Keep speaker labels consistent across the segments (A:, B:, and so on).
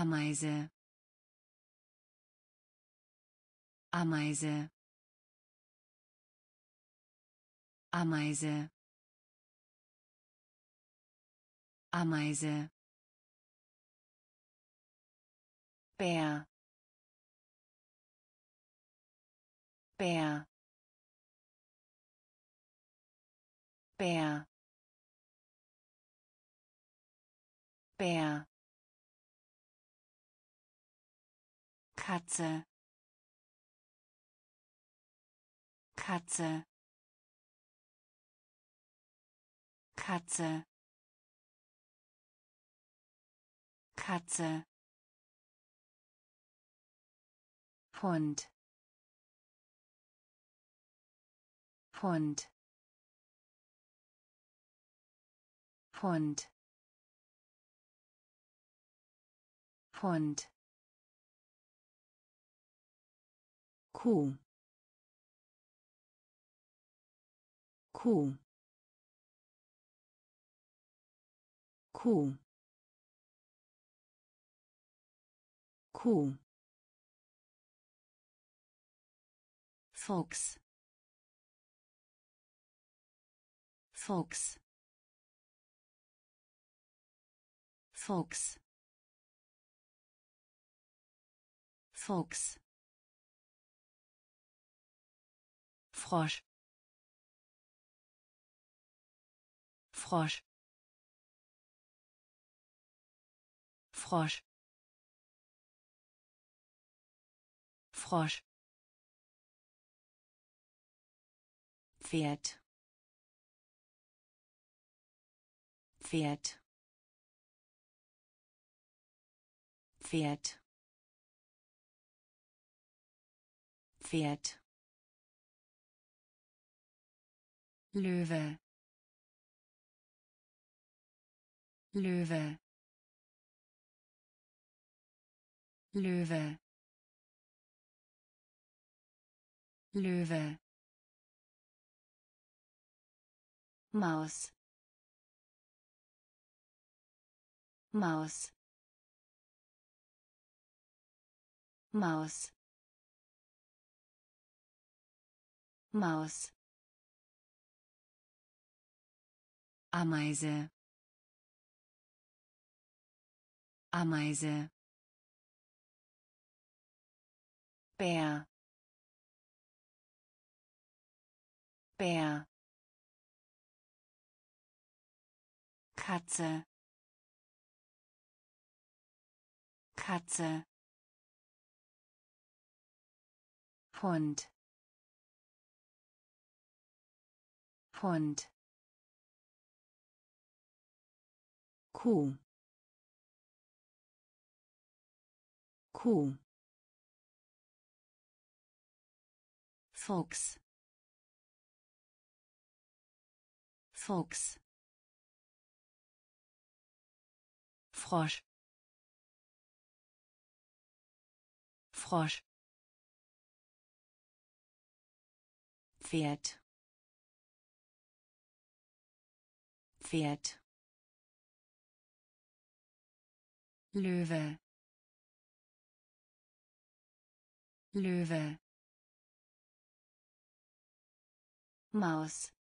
A: Ameise. Ameise. Ameise. Ameise. Bär. Bär. Bär. Bär Katze. Katze. Katze. Katze. Hund. Hund. Hund. Hund Kuh Kuh Kuh Kuh Fuchs Fuchs Fuchs Fuchs Frosch. Frosch. Frosch. Frosch. Pferd. Pferd. Pferd. Pferd Löwe. Löwe. Löwe. Löwe. Maus. Maus. Maus. Maus Ameise. Ameise. Bär. Bär. Katze. Katze. Hund. Hund Kuh. Kuh. Fuchs. Fuchs. Frosch. Frosch. Pferd. Pferd Löwe. Löwe. Maus.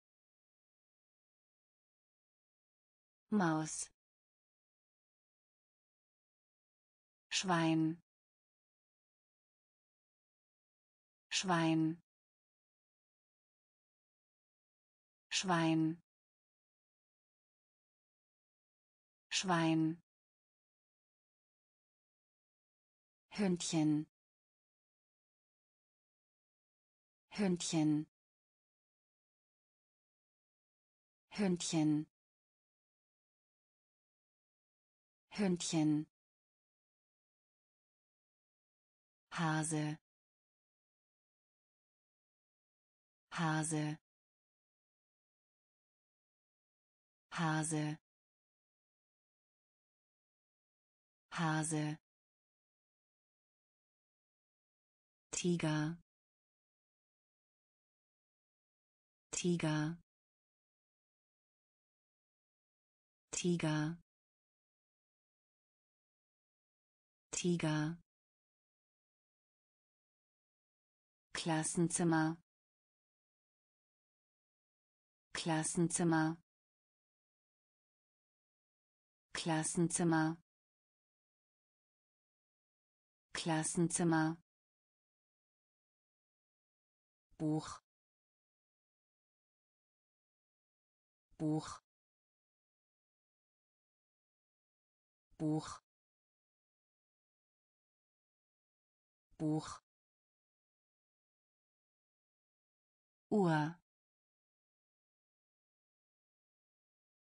A: Maus. Schwein. Schwein. Schwein. Schwein Hündchen. Hündchen. Hündchen. Hündchen. Hase. Hase. Hase. Hase Tiger. Tiger. Tiger. Tiger. Klassenzimmer. Klassenzimmer. Klassenzimmer. Klassenzimmer Buch Buch Buch Buch Uhr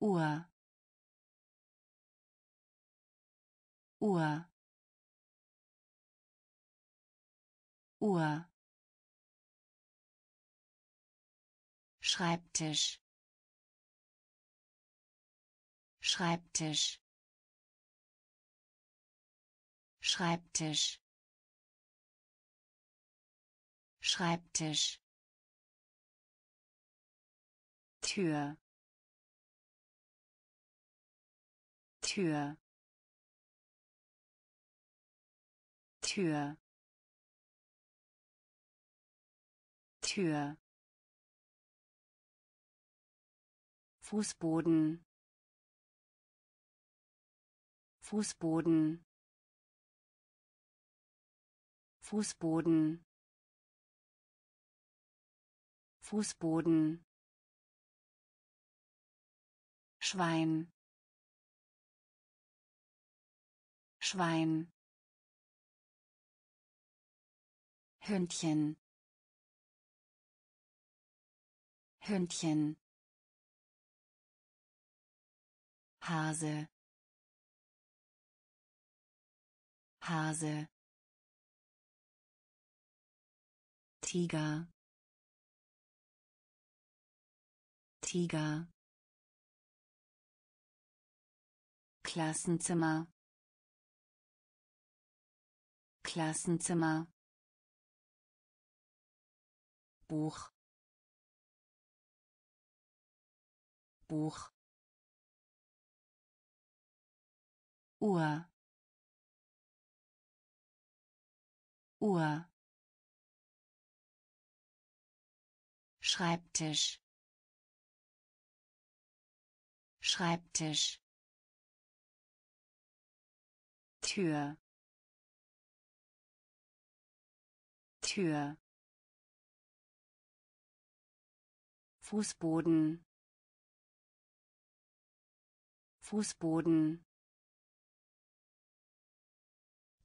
A: Uhr Uhr Uhr Schreibtisch. Schreibtisch. Schreibtisch. Schreibtisch. Tür. Tür. Tür. Tür Fußboden. Fußboden. Fußboden. Fußboden. Schwein. Schwein. Hündchen. Hündchen Hase Hase Tiger. Tiger. Klassenzimmer. Klassenzimmer. Buch. Buch Uhr. Uhr. Schreibtisch. Schreibtisch. Tür. Tür. Fußboden. Fußboden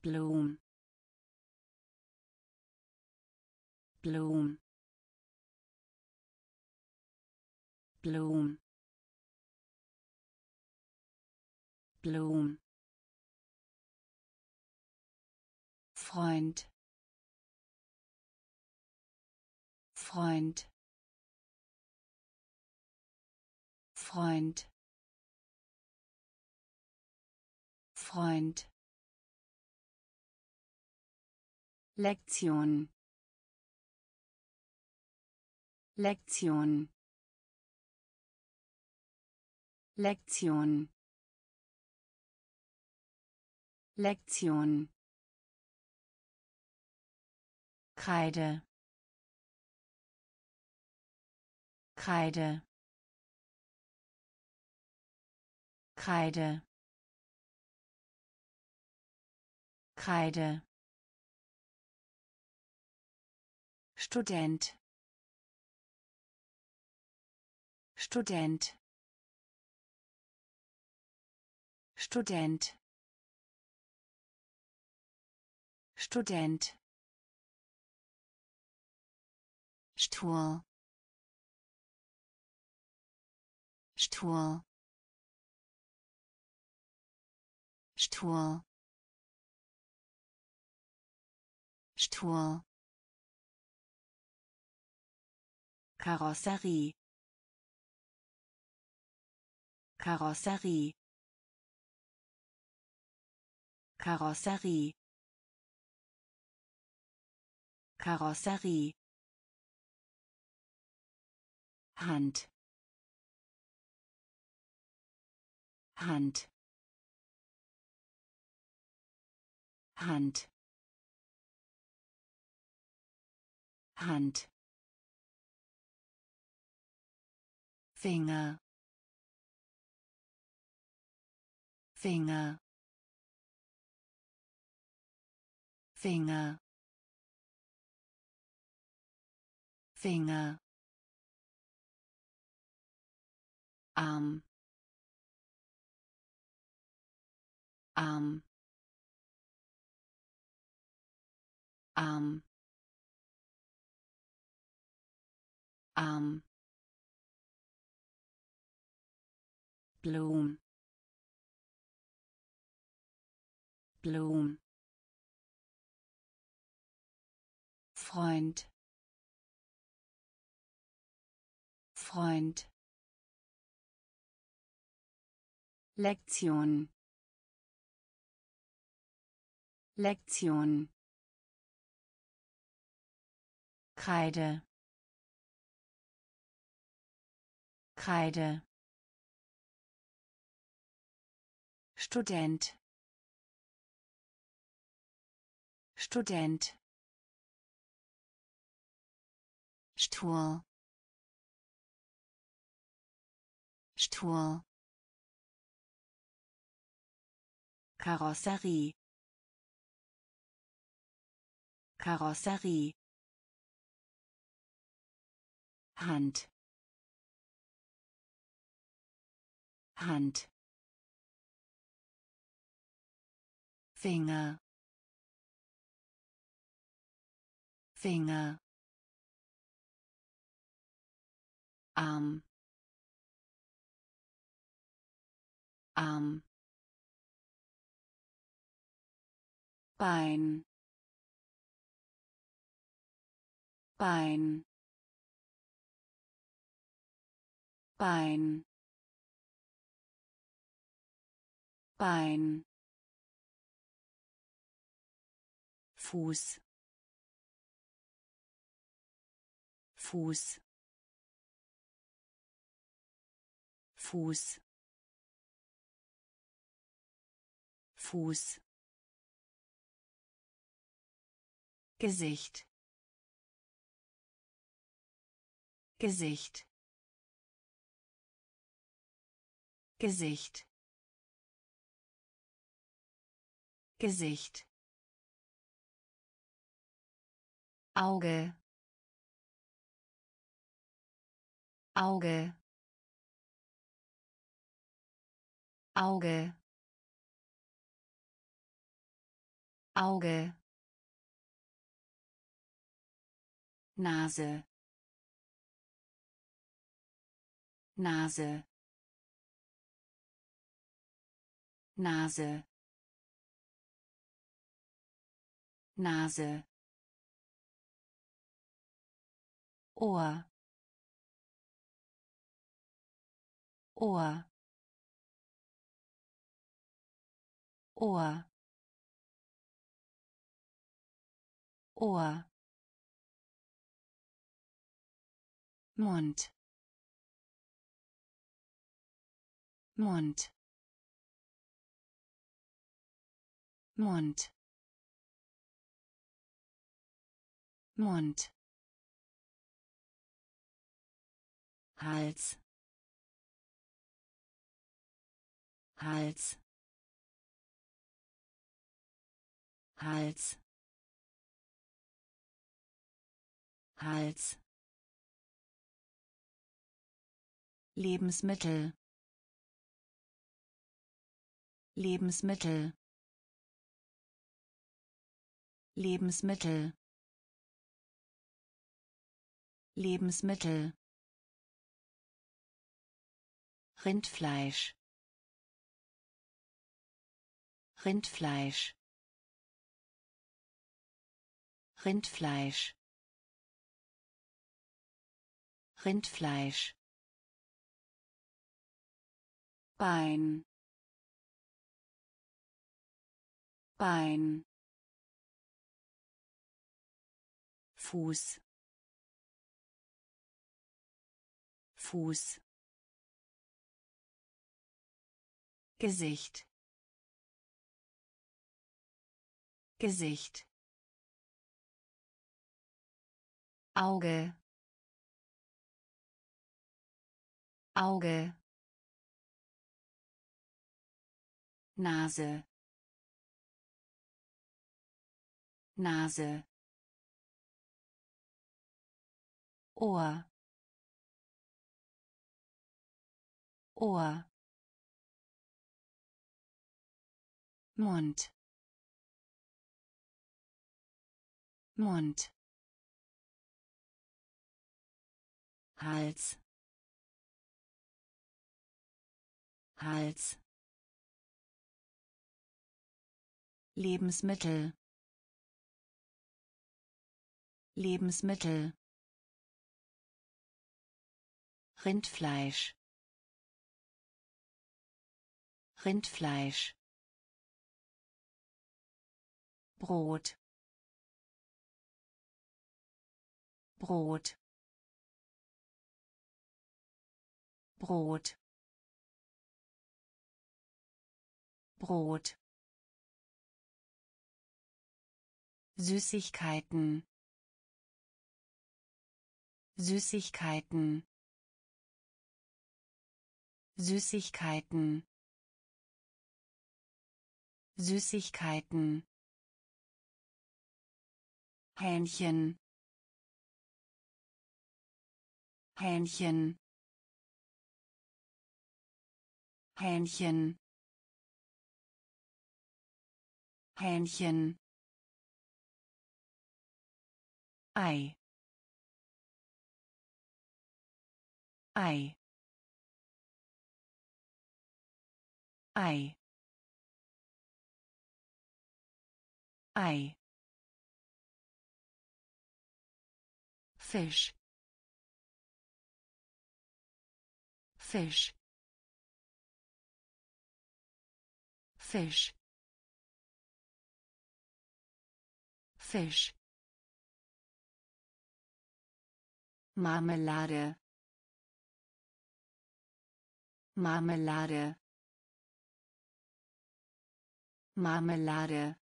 A: Blum Blum Blum Blum Freund. Freund. Freund. Freund Lektion. Lektion. Lektion. Lektion. Kreide. Kreide. Kreide. Kreide Student. Student. Student. Student. Stuhl. Stuhl. Stuhl. Stuhl Karosserie. Karosserie. Karosserie. Karosserie. Hand. Hand. Hand. Hand Finger. Finger. Finger. Finger. Arm. Arm. Arm. Arm Bloom Bloom Freund. Freund. Lektion. Lektion. Kreide. Kreide Student. Student. Stuhl. Stuhl. Karosserie. Karosserie. Hand. Hand Finger. Finger. Arm. Arm. Bein. Bein. Bein. Bein Fuß. Fuß. Fuß. Fuß. Gesicht. Gesicht. Gesicht. Gesicht Auge. Auge. Auge. Auge. Nase. Nase. Nase. Nase Ohr. Ohr. Ohr. Ohr. Mund. Mund. Mund. Mund Hals. Hals. Hals. Hals. Lebensmittel. Lebensmittel. Lebensmittel. Lebensmittel Rindfleisch. Rindfleisch. Rindfleisch. Rindfleisch. Bein. Bein. Fuß. Fuß Gesicht. Gesicht. Auge. Auge. Nase. Nase. Ohr. Ohr Mund. Mund. Hals. Hals. Lebensmittel. Lebensmittel. Rindfleisch. Rindfleisch Brot. Brot. Brot. Brot. Süßigkeiten. Süßigkeiten. Süßigkeiten. Süßigkeiten Hähnchen. Hähnchen. Hähnchen. Hähnchen. Ei. Ei. Ei. Ei Fisch. Fisch. Fisch. Fisch. Marmelade. Marmelade. Marmelade.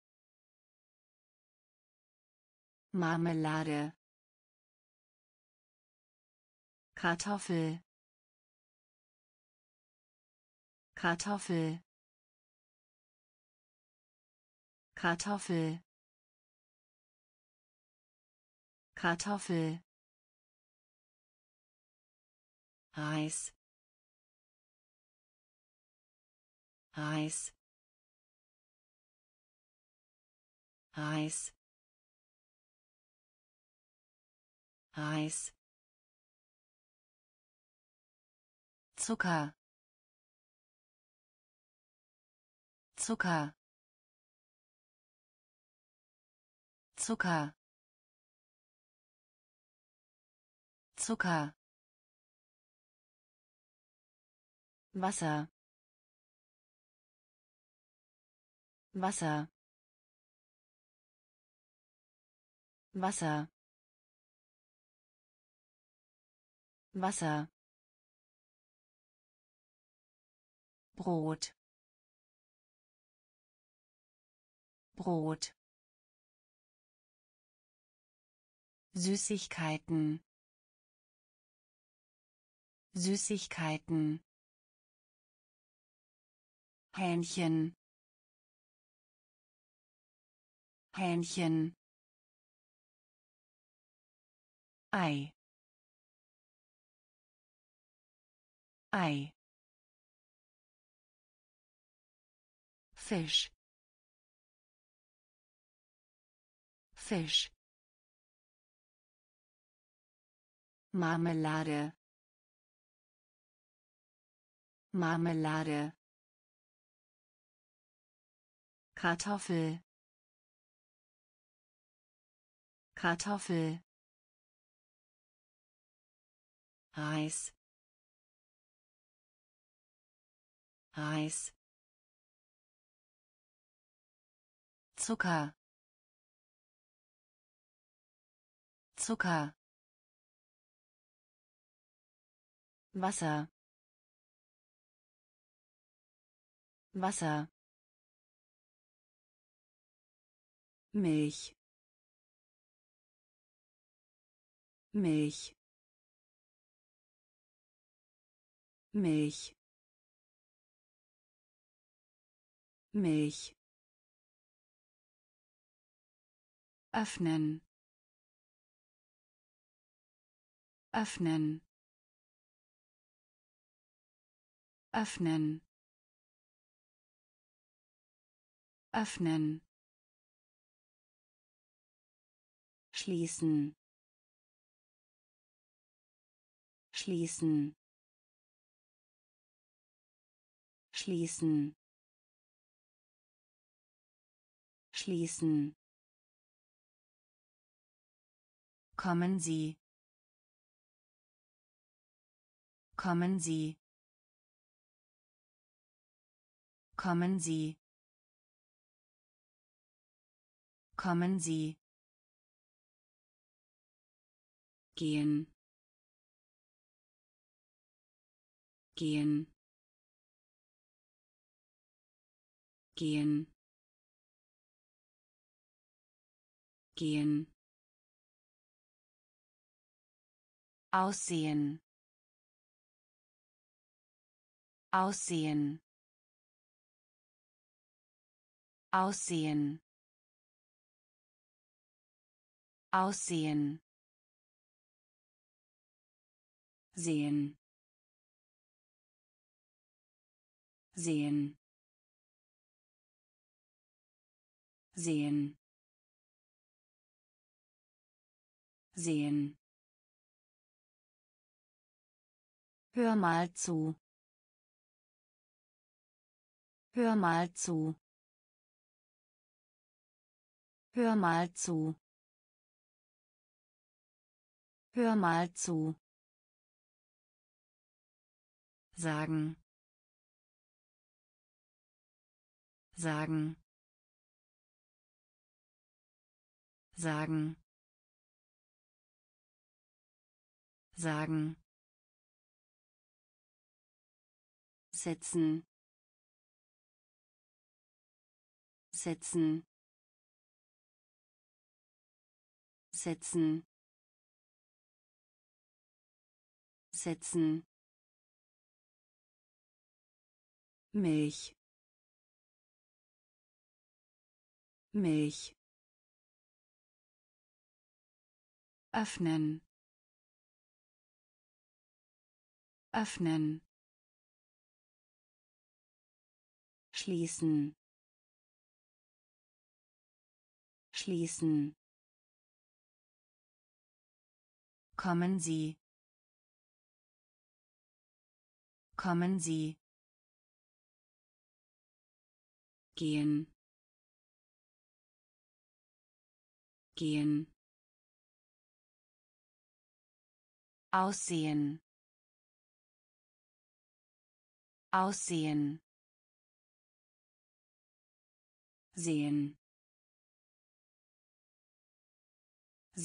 A: Marmelade Kartoffel. Kartoffel. Kartoffel. Kartoffel. Reis. Reis. Reis. Reis Zucker. Zucker. Zucker. Zucker. Wasser. Wasser. Wasser. Wasser Brot. Brot. Süßigkeiten. Süßigkeiten. Hähnchen. Hähnchen. Ei. Ei Fisch. Fisch. Marmelade. Marmelade. Kartoffel. Kartoffel. Reis. Reis Zucker. Zucker. Wasser. Wasser. Milch. Milch. Milch. Milch öffnen. Öffnen. Öffnen. Öffnen. Schließen. Schließen. Schließen. Schließen kommen Sie. Kommen Sie. Kommen Sie. Kommen Sie. Gehen. Gehen. Gehen. Gehen aussehen. Aussehen. Aussehen. Aussehen. Sehen. Sehen. Sehen. Sehen Hör mal zu. Hör mal zu. Hör mal zu. Hör mal zu. Sagen. Sagen. Sagen. Sagen. Setzen. Setzen. Setzen. Setzen. Milch. Milch. Öffnen. Öffnen schließen schließen. Kommen Sie. Kommen Sie. Gehen. Gehen. Aussehen. Aussehen sehen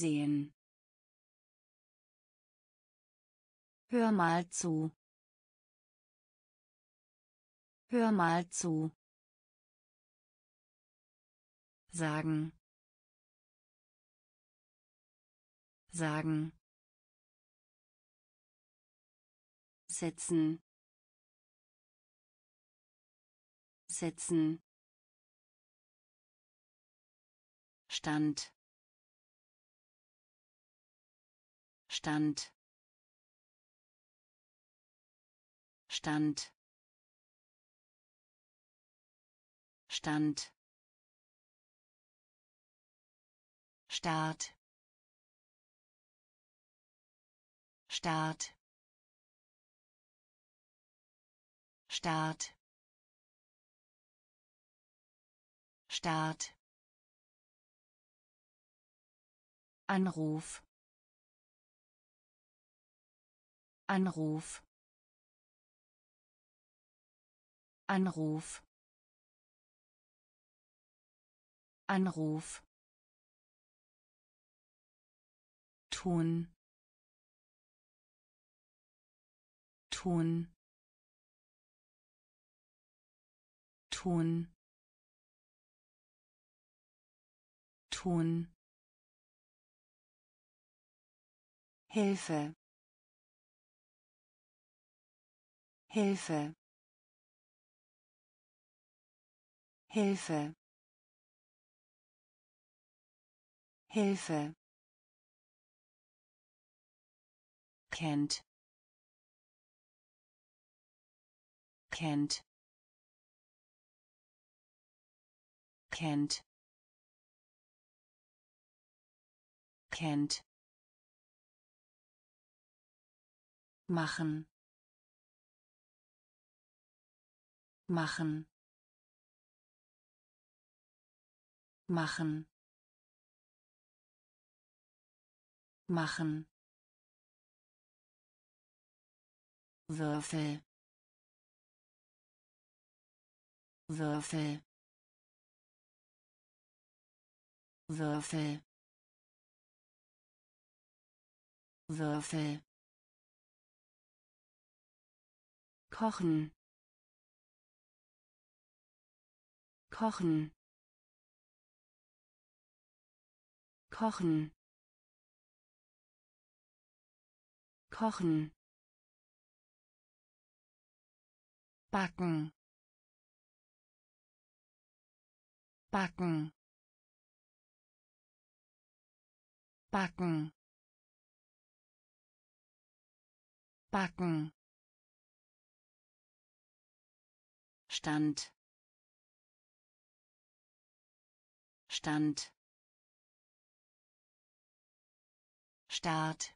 A: sehen Hör mal zu. Hör mal zu. Sagen. Sagen. Setzen. Setzen. Stand. Stand. Stand. Stand. Start. Start. Start. Start. Anruf. Anruf. Anruf. Anruf. tun tun tun tun
B: Hilfe. Hilfe. Hilfe. Hilfe.
A: Kennt kennt kennt kennt machen. Machen. Machen. Machen. Würfel. Würfel. Würfel. Würfel kochen. Kochen. Kochen. Kochen. Backen. Backen. Backen. Backen Stand. Stand. Start.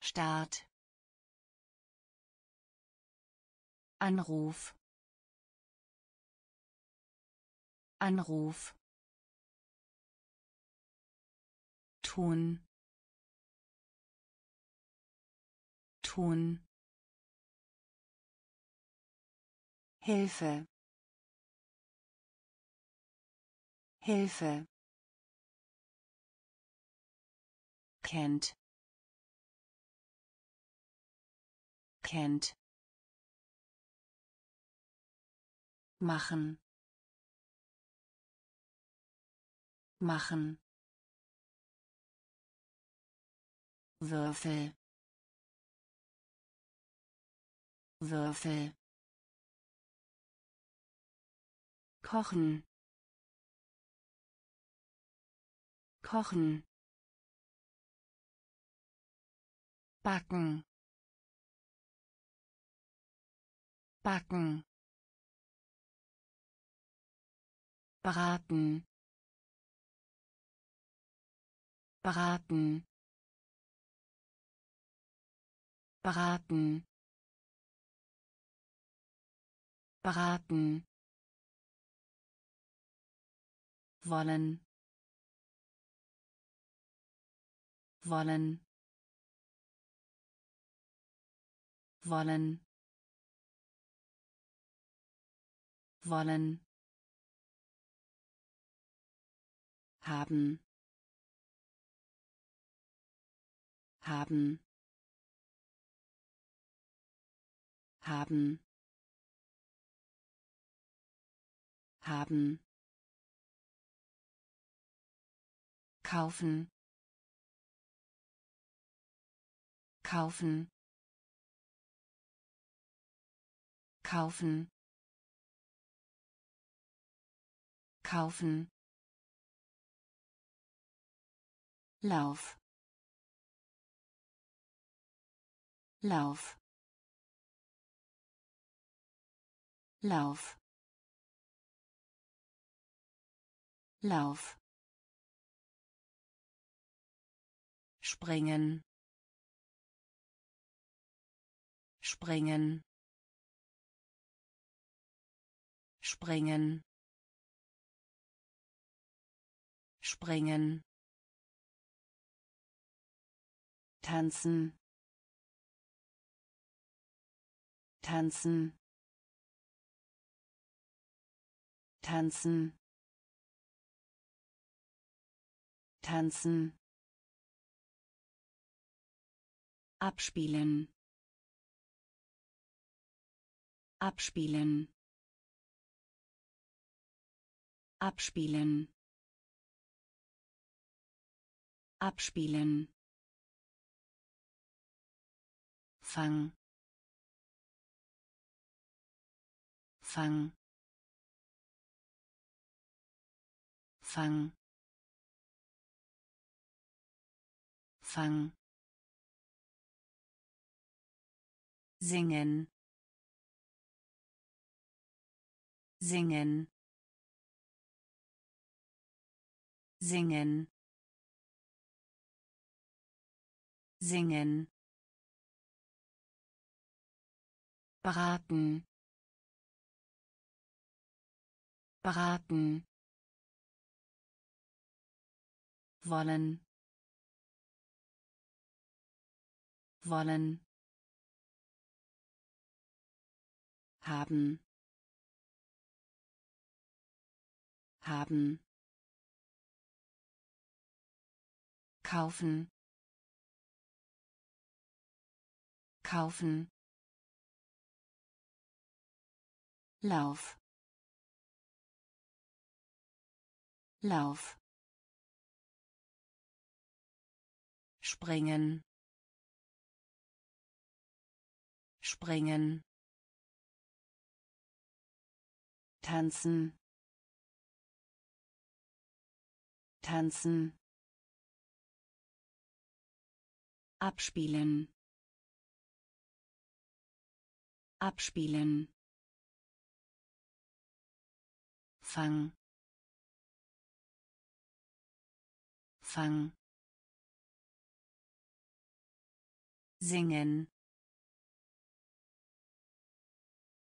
A: Start. Anruf. Anruf. Tun. Tun
B: Hilfe. Hilfe.
A: Kennt. Kennt. Machen. Machen. Würfel. Würfel kochen.
B: Kochen. Backen. Backen. Braten. Braten. Braten. Braten wollen. Wollen. Wollen. Wollen. Haben. Haben. Haben. Haben kaufen. Kaufen. Kaufen. Kaufen. Lauf. Lauf. Lauf. Lauf springen. Springen. Springen. Springen. Tanzen. Tanzen. Tanzen. Tanzen abspielen. Abspielen.
A: Abspielen. Abspielen. Fang. Fang. Fang. Fang singen. Singen. Singen. Singen. Beraten beraten wollen. Wollen haben. Haben. Kaufen. Kaufen. Lauf. Lauf. Springen. Springen tanzen. Tanzen. Abspielen. Abspielen. Fang. Fang. Singen.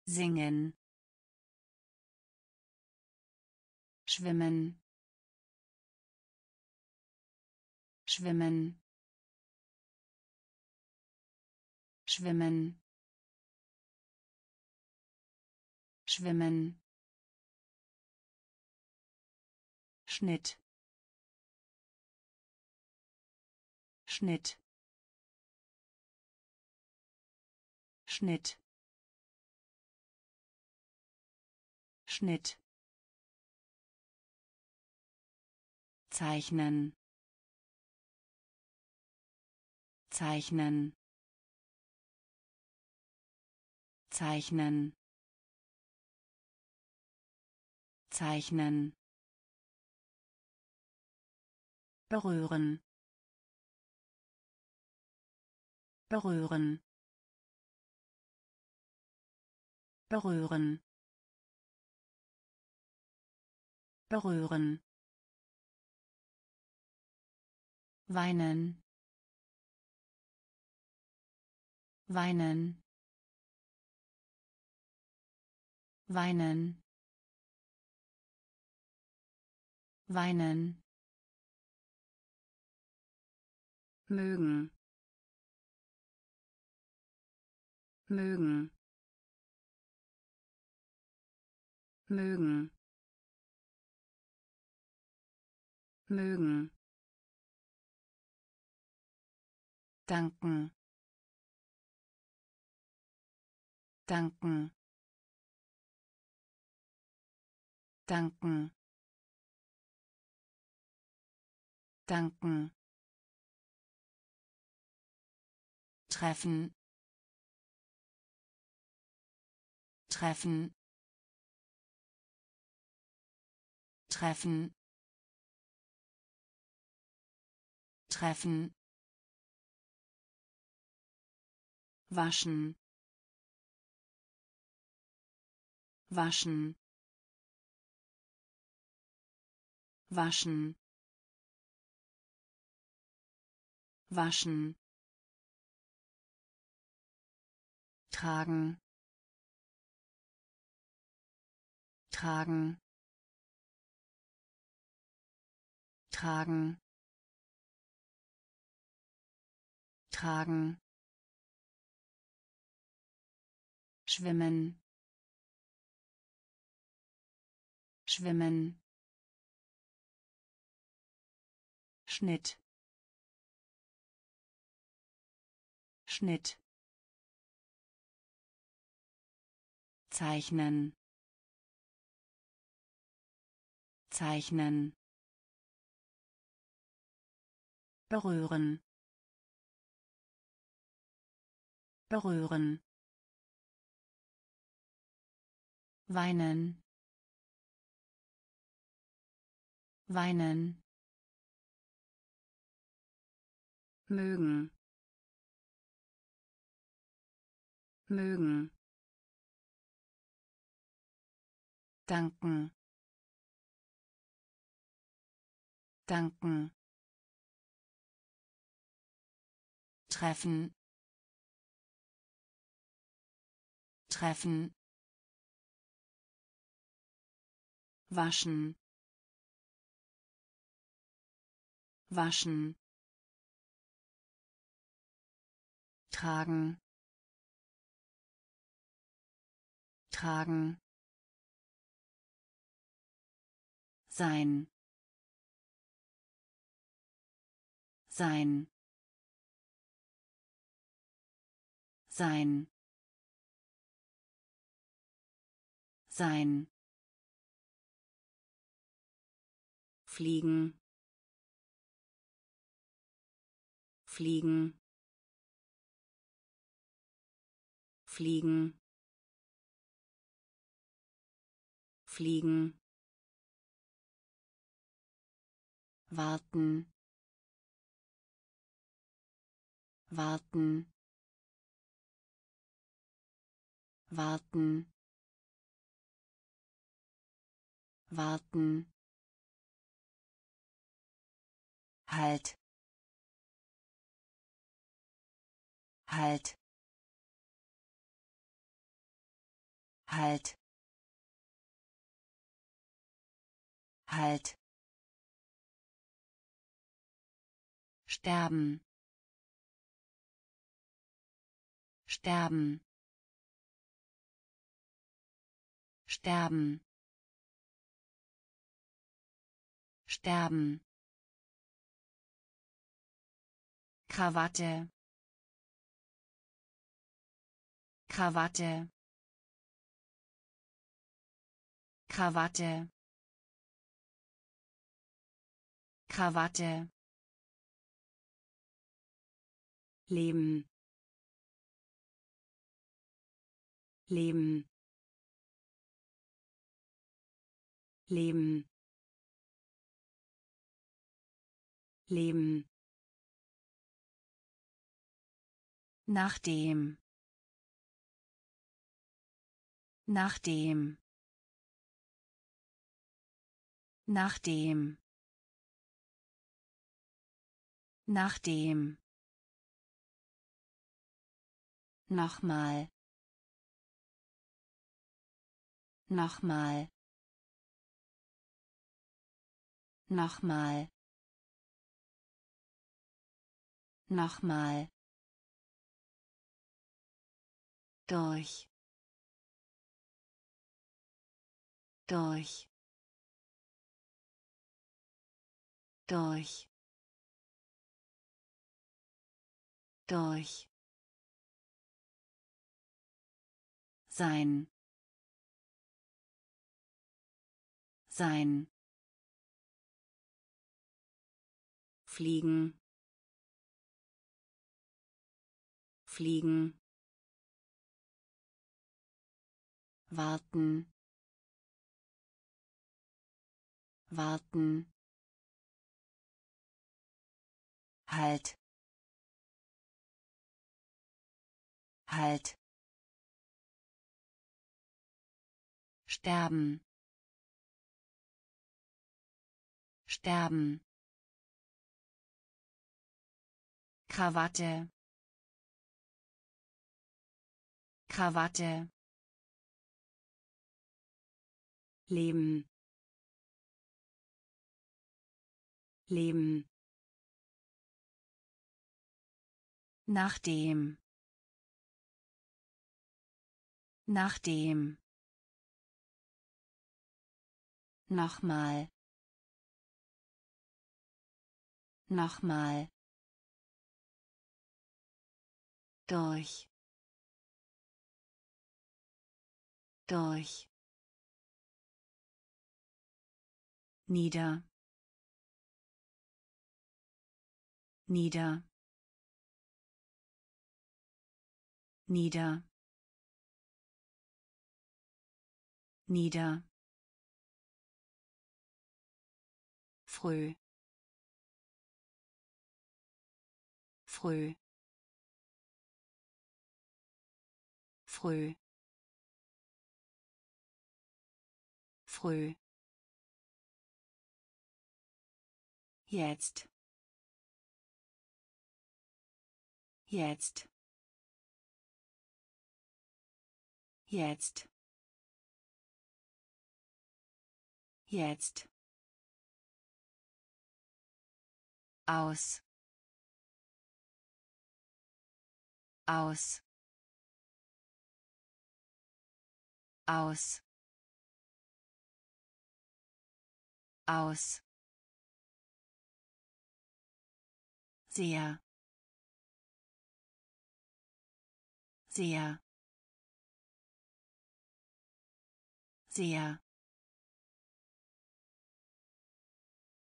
A: Singen schwimmen. Schwimmen. Schwimmen. Schwimmen. Schnitt. Schnitt. Schnitt. Schnitt zeichnen. Zeichnen. Zeichnen. Zeichnen. Berühren. Berühren. Berühren. Berühren weinen. Weinen. Weinen. Weinen. Mögen. Mögen. Mögen. Mögen danken. Danken. Danken. Danken. Treffen. Treffen. Treffen. Treffen waschen. Waschen. Waschen. Waschen. Tragen. Tragen. Tragen. Tragen schwimmen. Schwimmen. Schnitt. Schnitt. Zeichnen. Zeichnen. Berühren. Berühren weinen. Weinen. Mögen. Mögen. Danken. Danken. Treffen. Treffen waschen. Waschen. Tragen. Tragen. Sein. Sein. Sein. Sein fliegen. Fliegen. Fliegen. Fliegen. Warten. Warten. Warten. Warten halt. Halt. Halt. Halt. Sterben. Sterben. Sterben. Sterben Krawatte. Krawatte. Krawatte. Krawatte. Leben. Leben. Leben. Leben Nachdem. Nachdem. Nachdem. Nachdem. Nochmal. Nochmal. Nochmal. Nochmal. Durch. Durch. Durch. Durch. Sein. Sein. Fliegen. Fliegen warten. Warten. Halt. Halt. Sterben. Sterben. Krawatte. Krawatte Leben Leben Nachdem. Nachdem. Nochmal. Nochmal. Durch. Durch. Nieder. Nieder. Nieder. Nieder. Früh. Früh. Früh. Früh jetzt. Jetzt. Jetzt. Jetzt. Aus. Aus. Aus. Aus sehr. Sehr. Sehr.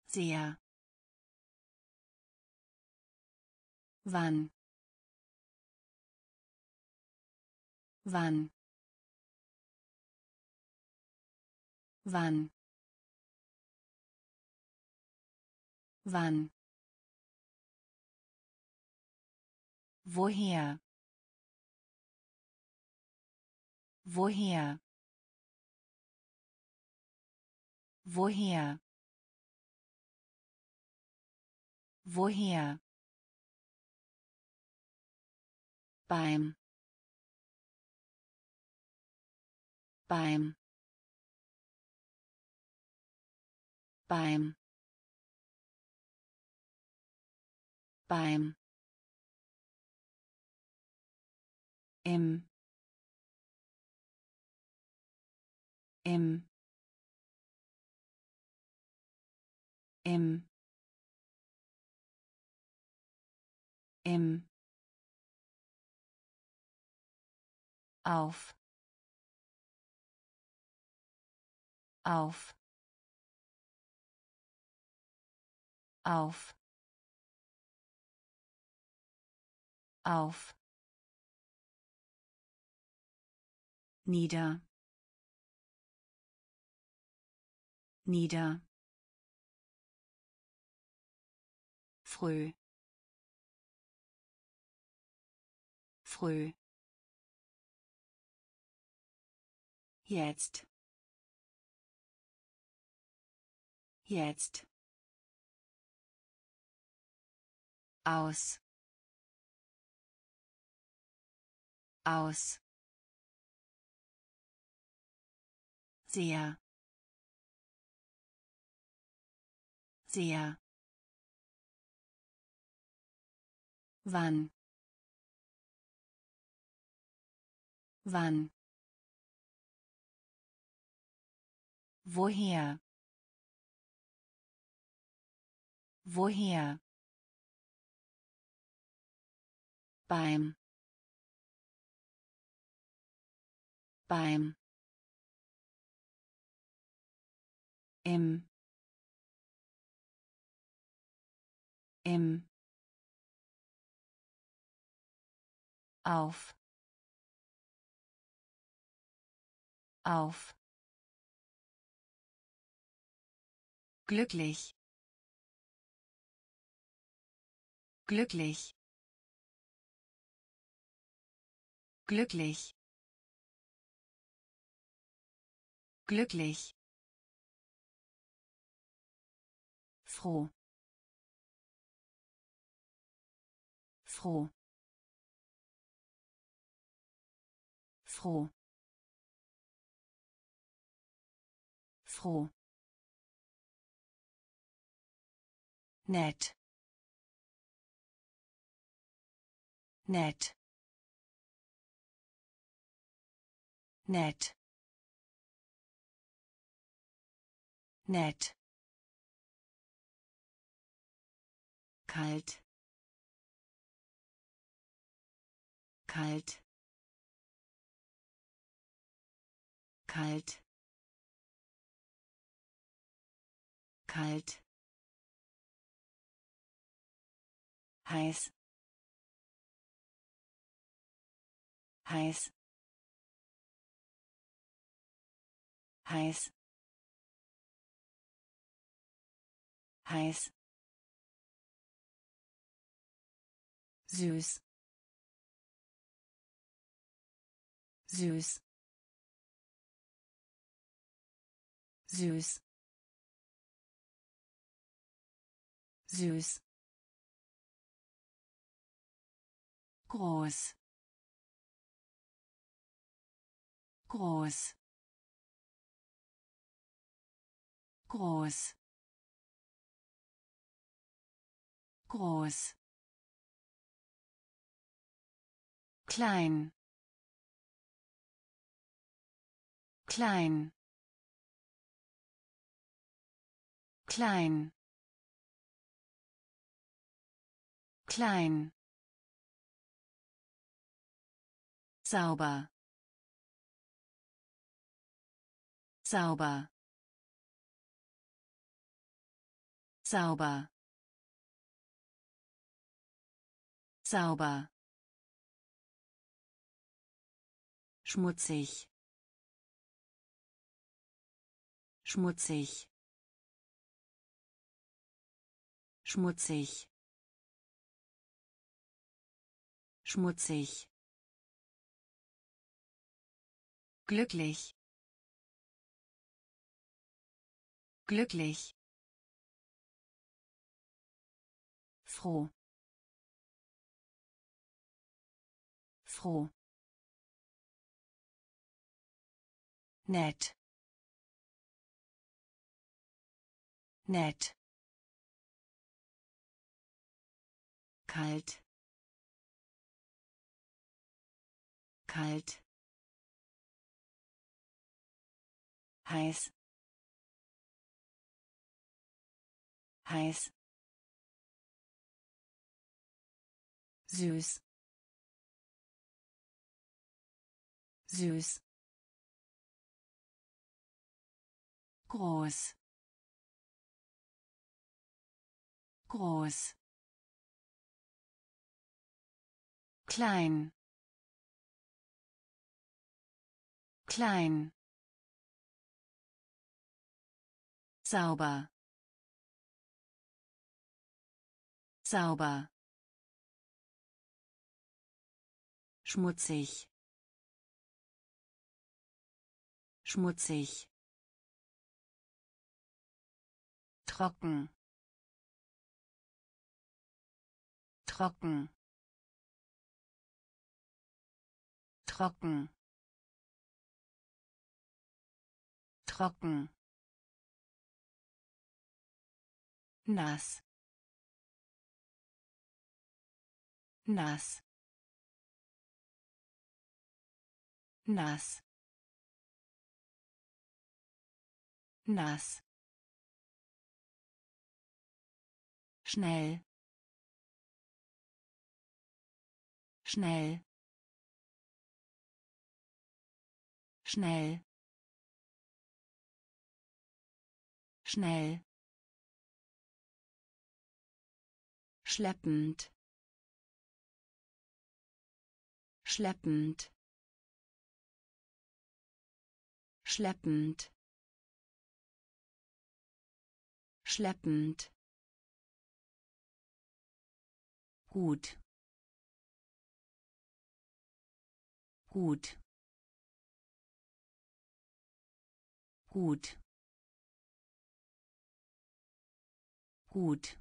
A: Sehr. Wann? Wann? Wann? Wann woher? Woher? Woher? Woher? Beim. Beim. Beim. Beim im im im im auf. Auf. Auf. Auf nieder. Nieder. Früh. Früh. Jetzt. Jetzt. Aus. Aus sehr. Sehr. Wann? Wann? Woher? Woher? Beim. Beim im im auf. Auf. Glücklich. Glücklich. Glücklich. Glücklich froh. Froh. Froh. Froh. Nett. Nett. Nett. Nett kalt. Kalt. Kalt. Kalt. Heiß. Heiß. Heiß. Heiß süß. Süß. Süß. Süß. Groß. Groß. Groß. Groß klein. Klein. Klein. Klein. Sauber. Sauber. Sauber. Sauber schmutzig. Schmutzig. Schmutzig. Schmutzig. Glücklich. Glücklich. Froh. Froh nett nett kalt. Kalt. Heiß. Heiß. Süß. Süß groß. Groß. Klein. Klein. Sauber. Sauber. Schmutzig. Schmutzig trocken. Trocken. Trocken. Trocken. Nass. Nass. Nass. Nass schnell. Schnell. Schnell. Schnell. Schleppend. Schleppend. Schleppend. Schleppend gut. Gut. Gut. Gut.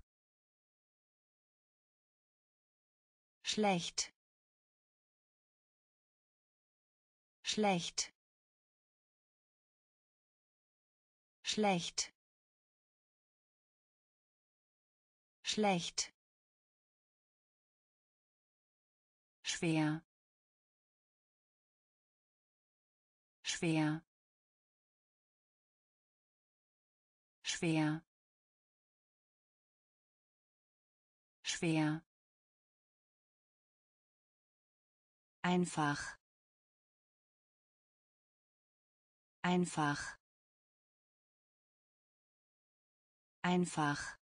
A: Schlecht. Schlecht. Schlecht. Schlecht schwer. Schwer. Schwer. Schwer. Einfach. Einfach.
B: Einfach.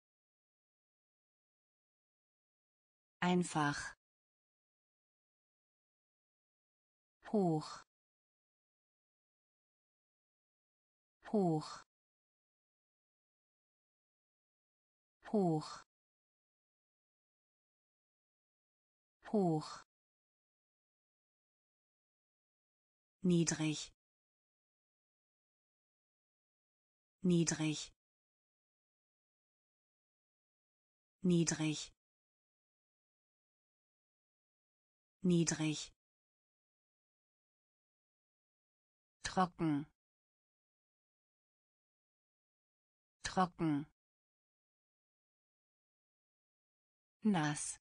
B: Einfach. Hoch. Hoch. Hoch. Hoch. Niedrig. Niedrig. Niedrig. Niedrig trocken. Trocken. Nass.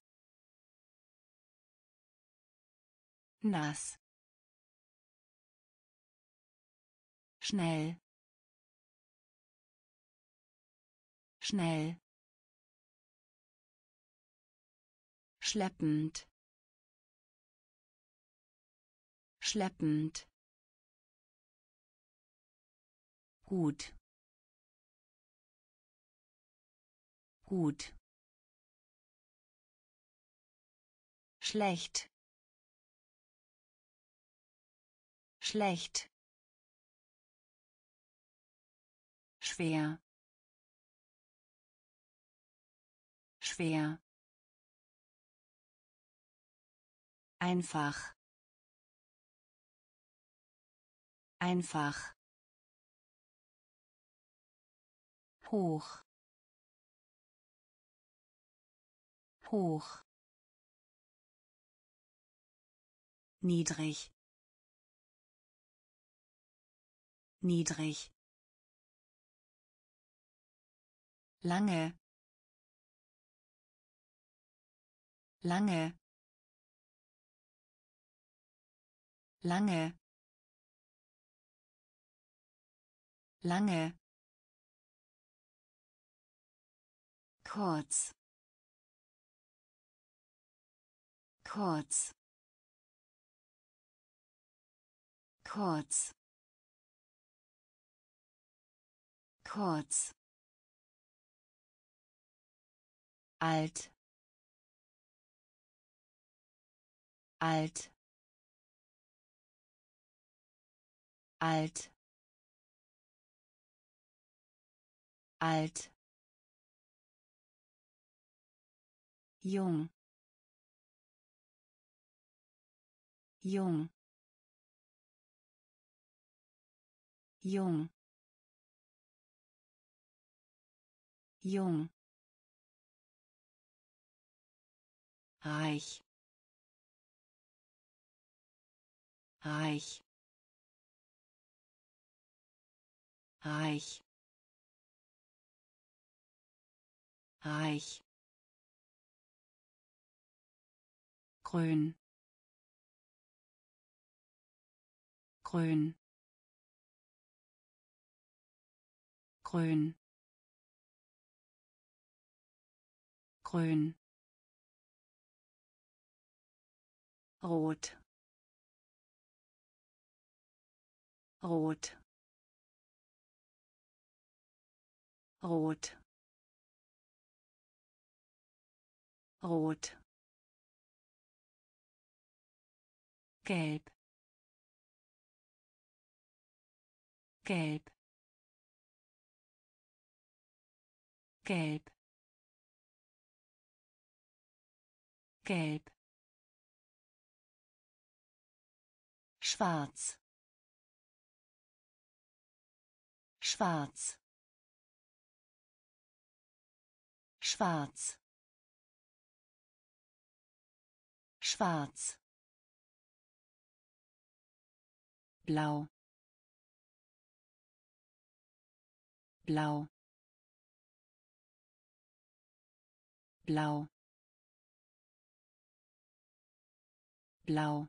B: Nass. Schnell. Schnell. Schleppend. Schleppend gut. Gut. Schlecht. Schlecht.
A: Schwer. Schwer.
B: Einfach. Einfach hoch. Hoch. Niedrig. Niedrig. Lange. Lange. Lange. Lange kurz kurz kurz kurz alt. Alt. Alt. Alt jung. Jung. Jung. Jung. Reich. Reich. Reich. Reich grün. Grün. Grün. Grün. Rot. Rot. Rot. Rot gelb. Gelb. Gelb. Gelb. Schwarz. Schwarz. Schwarz. Schwarz blau. Blau. Blau. Blau.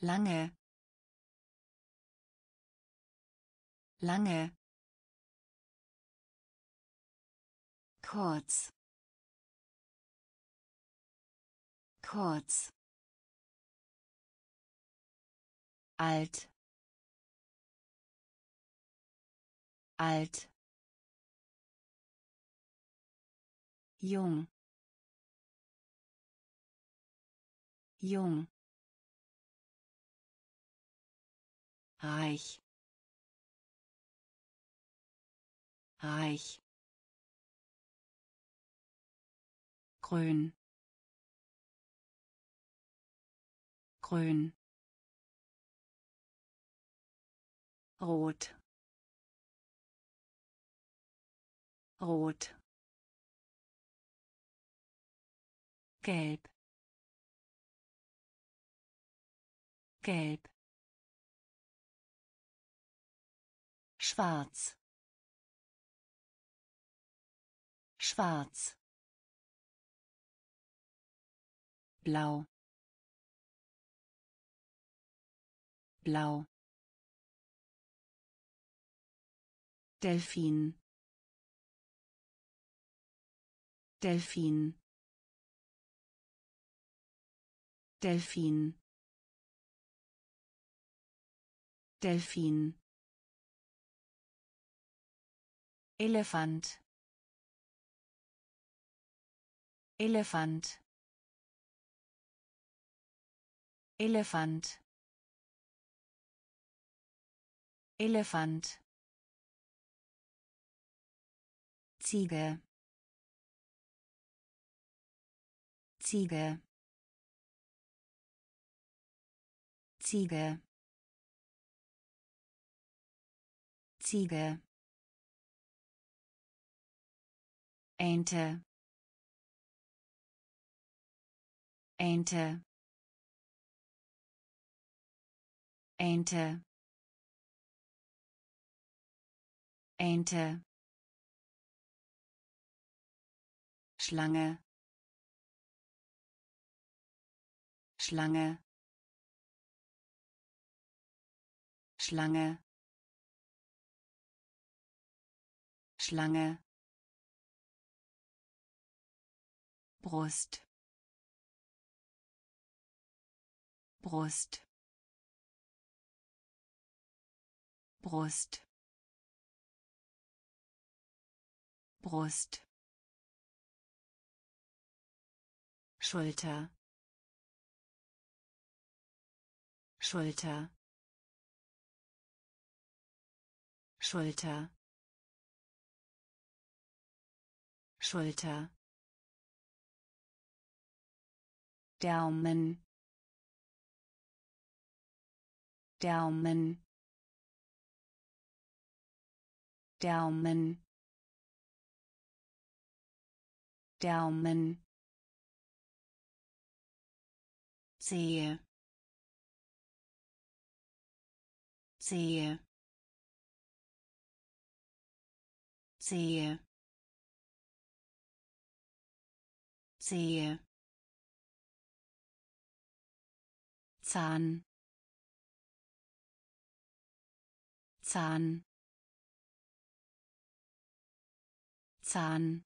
B: Lange. Lange. Kurz. Kurz alt alt jung jung reich reich grün grün rot. Rot. Gelb. Gelb. Schwarz. Schwarz. Blau. Blau Delfin. Delfin. Delfin. Delfin. Elefant. Elefant. Elefant. Elefant Ziege. Ziege. Ziege. Ziege. Ente. Ente. Ente. Ente Schlange. Schlange. Schlange. Schlange. Brust. Brust. Brust. Brust Schulter. Schulter. Schulter. Schulter. Daumen. Daumen. Daumen. Daumen sehe. Sehe. Sehe. Sehe. Zahn. Zahn. Zahn.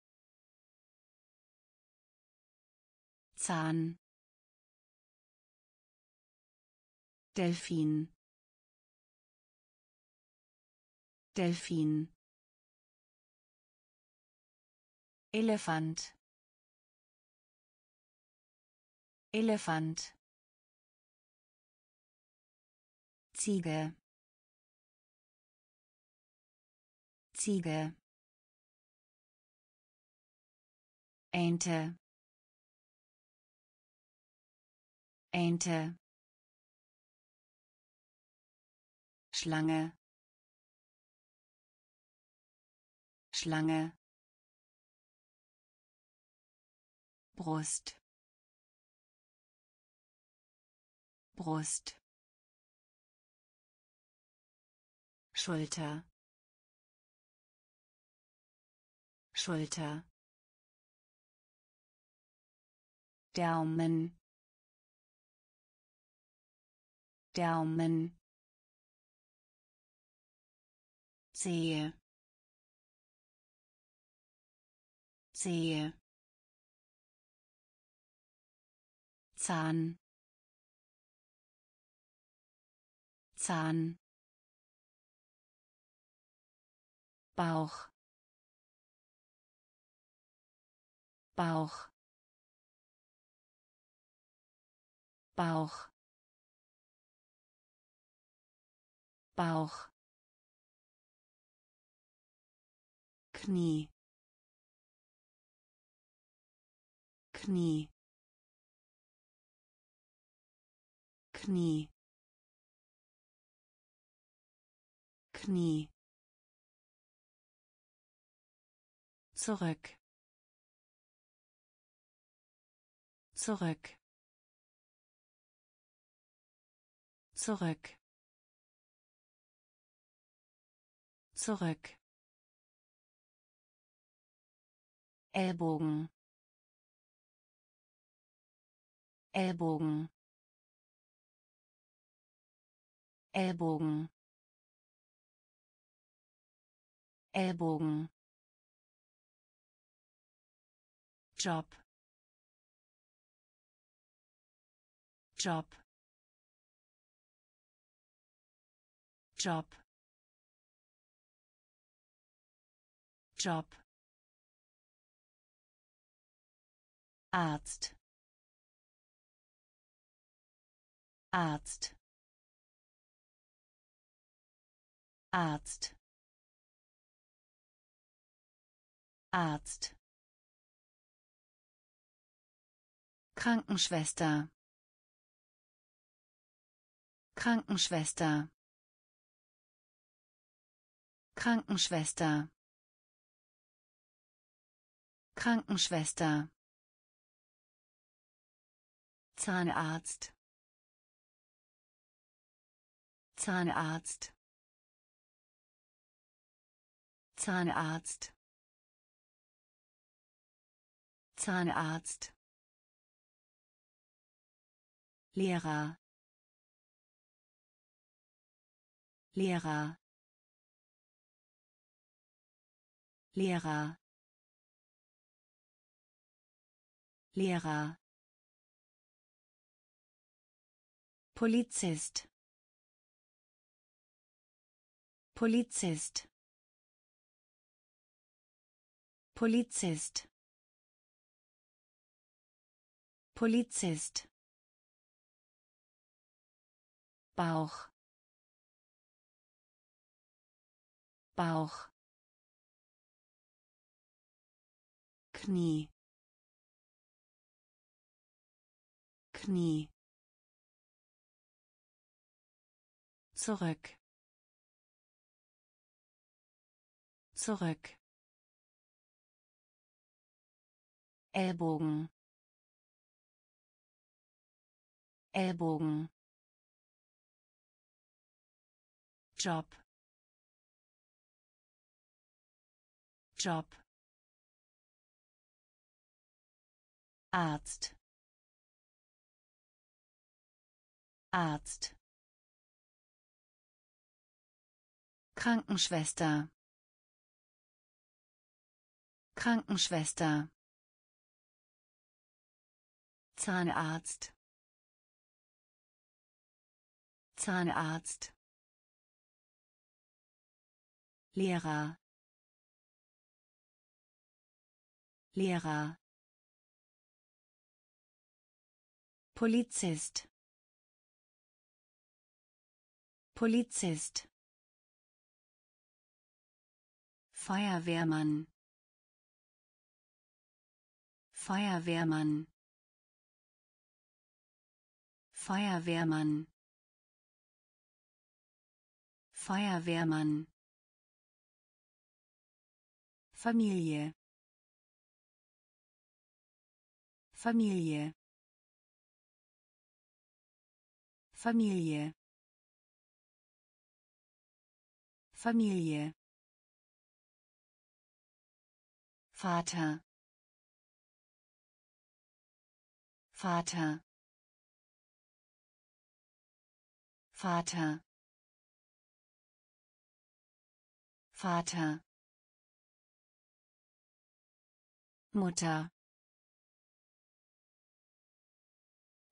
B: Zahn Delfin. Delfin. Elefant. Elefant. Ziege. Ziege. Ente. Ente Schlange. Schlange. Brust. Brust. Schulter. Schulter. Daumen. Daumen sehe. Sehe. Zahn. Zahn. Bauch. Bauch. Bauch. Bauch Knie. Knie. Knie. Knie. Zurück. Zurück. Zurück. Zurück Ellbogen. Ellbogen. Ellbogen. Ellbogen. Job. Job. Job. Job Arzt. Arzt. Arzt. Arzt. Krankenschwester. Krankenschwester. Krankenschwester. Krankenschwester Zahnarzt. Zahnarzt. Zahnarzt. Zahnarzt. Lehrer. Lehrer. Lehrer. Lehrer Polizist. Polizist. Polizist. Polizist. Bauch. Bauch. Knie. Knie zurück. Zurück. Ellbogen. Ellbogen. Job. Job. Arzt. Arzt Krankenschwester. Krankenschwester. Zahnarzt. Zahnarzt. Lehrer. Lehrer. Polizist. Polizist Feuerwehrmann. Feuerwehrmann. Feuerwehrmann. Feuerwehrmann. Familie. Familie. Familie. Familie Vater. Vater. Vater. Vater. Mutter.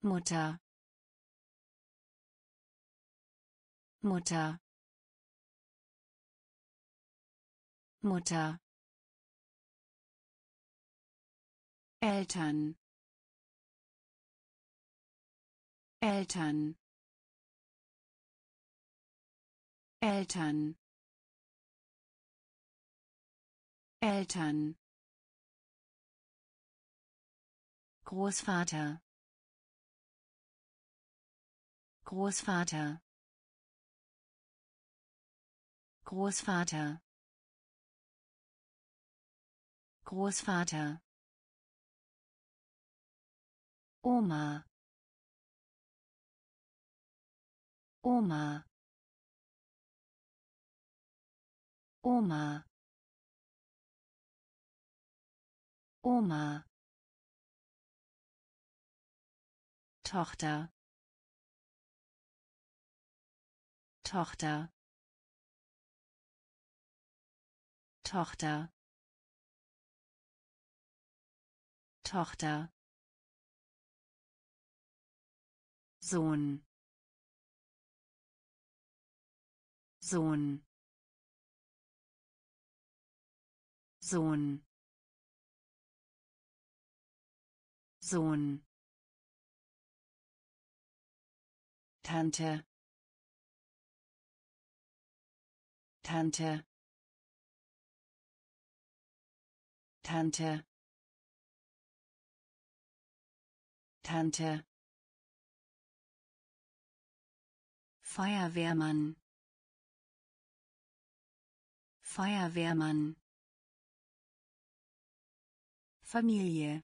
B: Mutter. Mutter. Mutter Eltern. Eltern. Eltern. Eltern. Großvater. Großvater. Großvater. Großvater Oma. Oma. Oma. Oma. Tochter. Tochter. Tochter. Tochter Sohn. Sohn. Sohn. Sohn. Tante. Tante. Tante. Tante Feuerwehrmann. Feuerwehrmann. Familie.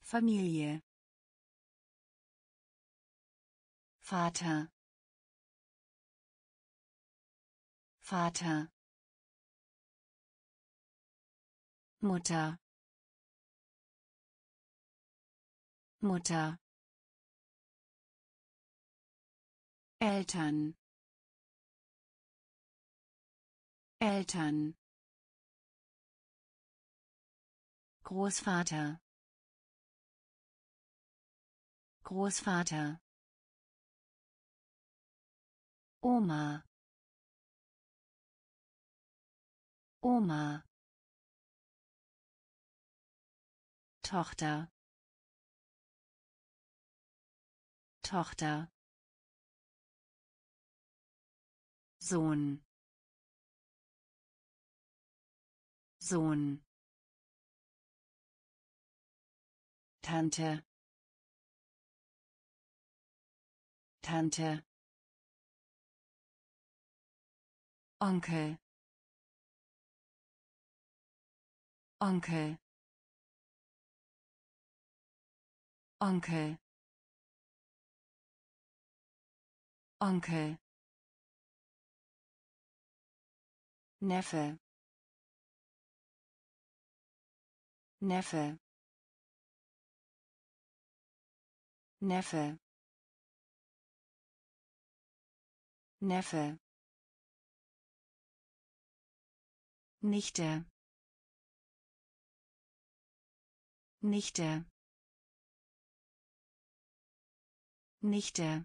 B: Familie. Vater. Vater. Mutter. Mutter Eltern. Eltern. Großvater. Großvater. Oma. Oma. Tochter. Tochter Sohn. Sohn. Tante. Tante. Onkel. Onkel. Onkel. Onkel Neffe. Neffe. Neffe. Neffe. Nichte. Nichte. Nichte.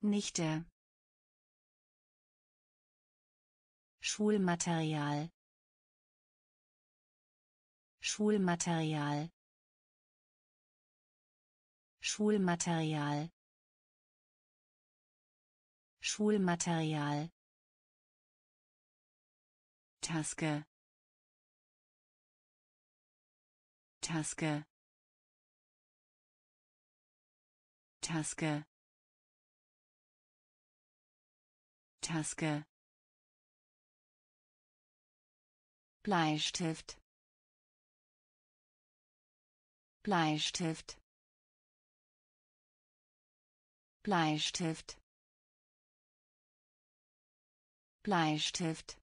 B: Nichte Schulmaterial. Schulmaterial. Schulmaterial. Schulmaterial. Taske. Taske. Taske. Taske Bleistift. Bleistift. Bleistift. Bleistift.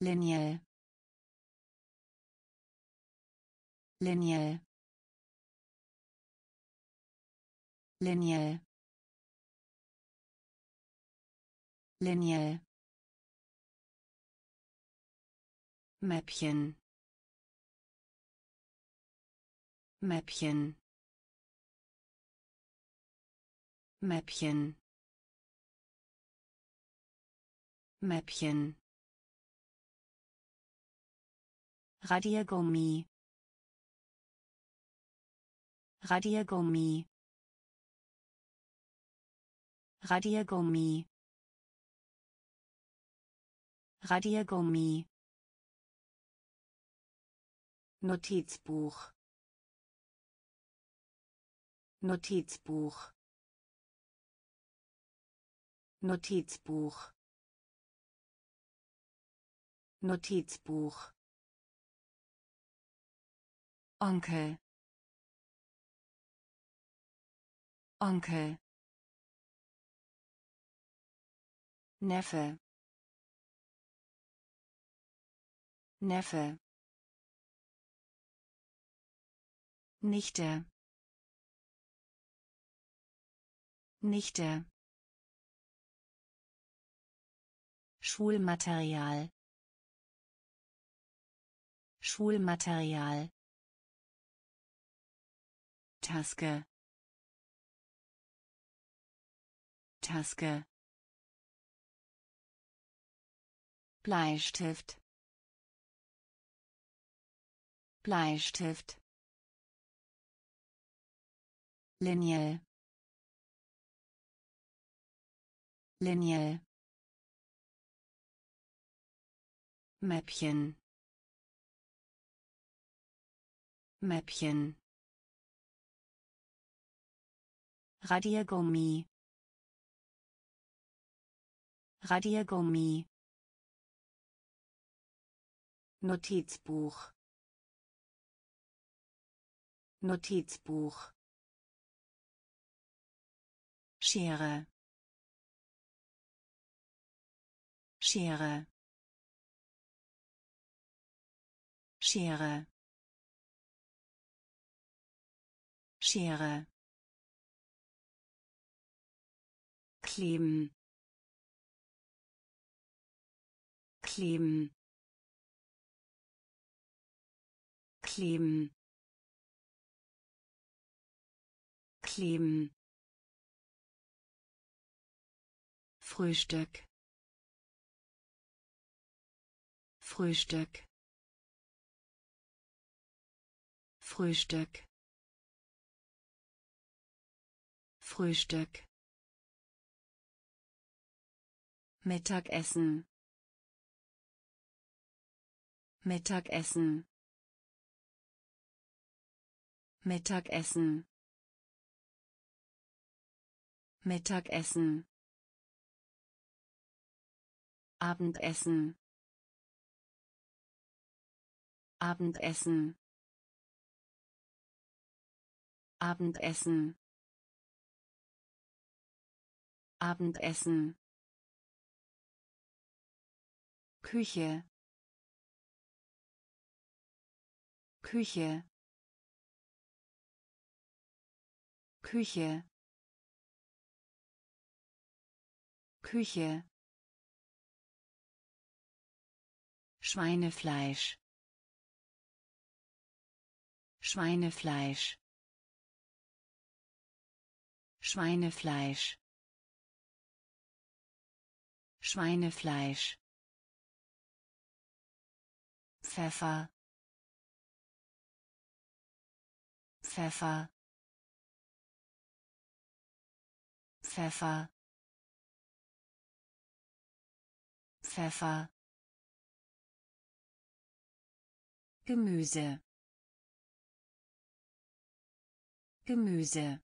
B: Linie. Linie. Linie. Linie Mäppchen. Mäppchen. Mäppchen. Mäppchen. Radiergummi. Radiergummi. Radiergummi. Radiergummi Notizbuch. Notizbuch. Notizbuch. Notizbuch. Onkel. Onkel. Neffe. Neffe Nichte. Nichte. Schulmaterial. Schulmaterial. Taske. Taske. Bleistift. Bleistift Linie Linie Mäppchen. Mäppchen. Radiergummi. Radiergummi. Notizbuch. Notizbuch Schere. Schere. Schere. Schere. Kleben. Kleben. Kleben. Kleben Frühstück. Frühstück. Frühstück. Frühstück. Mittagessen. Mittagessen. Mittagessen. Mittagessen Abendessen. Abendessen. Abendessen. Abendessen. Küche. Küche. Küche. Küche Schweinefleisch. Schweinefleisch. Schweinefleisch. Schweinefleisch. Pfeffer. Pfeffer. Pfeffer. Pfeffer Gemüse. Gemüse.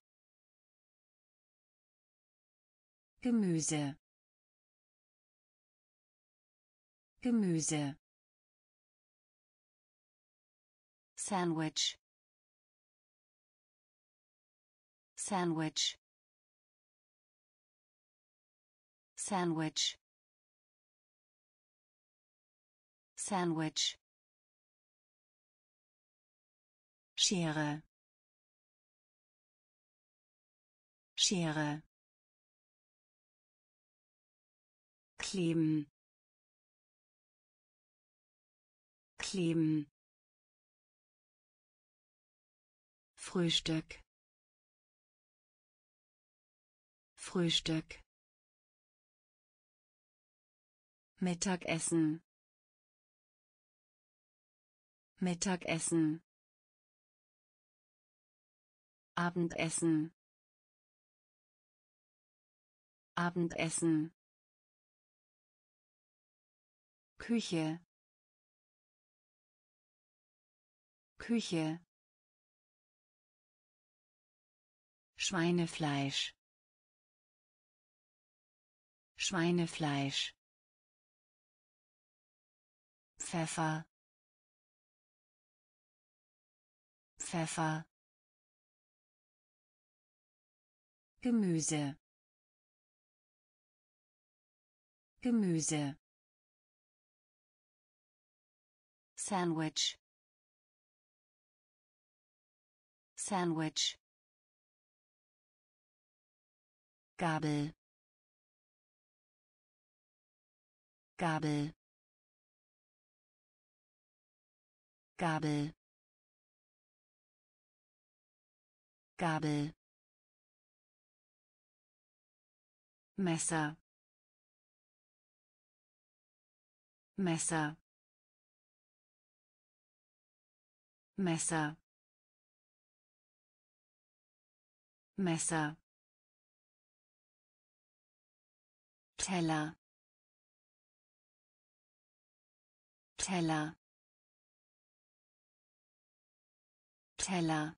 B: Gemüse. Gemüse. Sandwich. Sandwich. Sandwich. Sandwich Schere. Schere. Kleben. Kleben. Frühstück. Frühstück. Mittagessen. Mittagessen Abendessen. Abendessen. Küche. Küche. Schweinefleisch. Schweinefleisch. Pfeffer. Pfeffer Gemüse. Gemüse. Sandwich. Sandwich. Gabel. Gabel. Gabel. Gabel Messer Messer Messer Messer Teller Teller Teller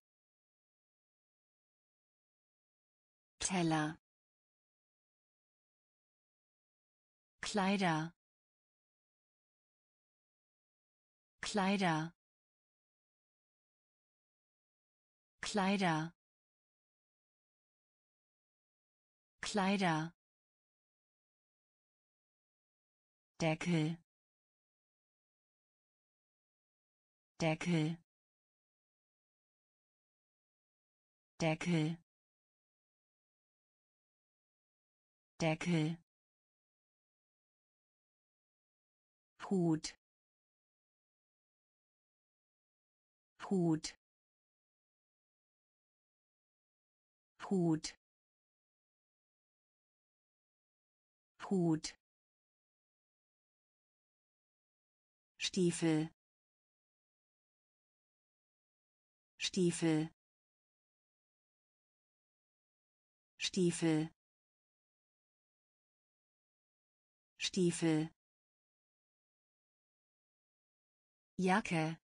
B: Teller Kleider. Kleider. Kleider. Kleider. Deckel. Deckel. Deckel. Deckel Hut. Hut. Hut. Hut. Stiefel. Stiefel. Stiefel. Stiefel Jacke.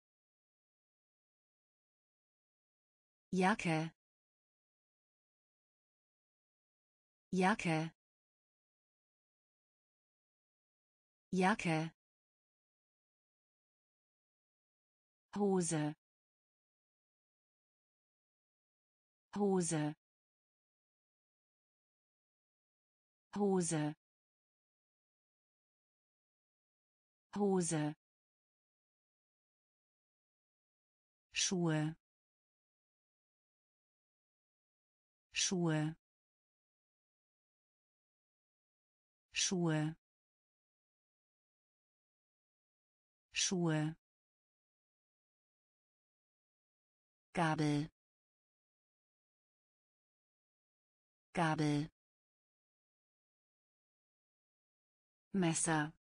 B: Jacke. Jacke. Jacke. Hose. Hose. Hose. Hose Schuhe. Schuhe. Schuhe. Schuhe. Gabel. Gabel. Messer.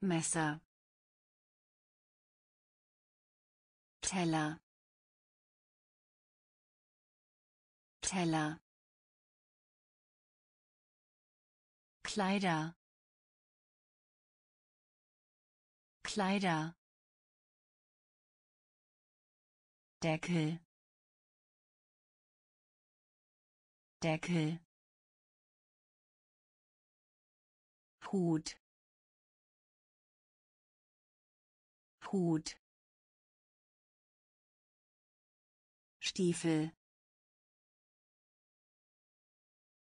B: Messer Teller. Teller. Kleider. Kleider. Deckel. Deckel. Hut. Hut Stiefel.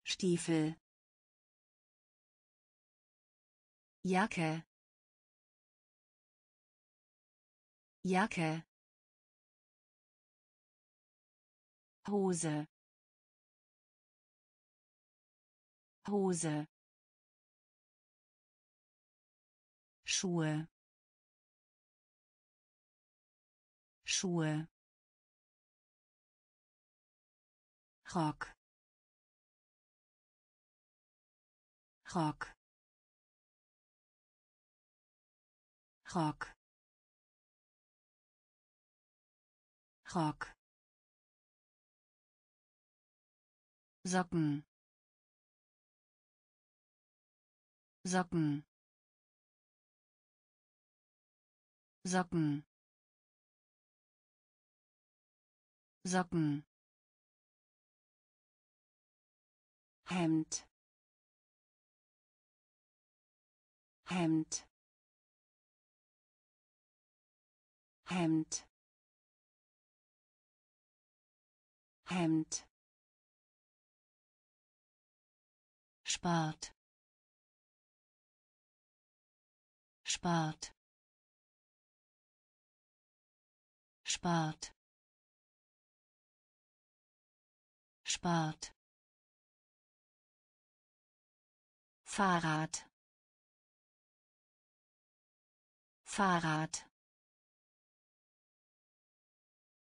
B: Stiefel. Jacke. Jacke. Hose. Hose. Schuhe. Schuhe Rock Rock Rock Rock Socken. Socken. Socken. Socken Hemd. Hemd. Hemd. Hemd. Spart Spart Spart Spart Fahrrad. Fahrrad.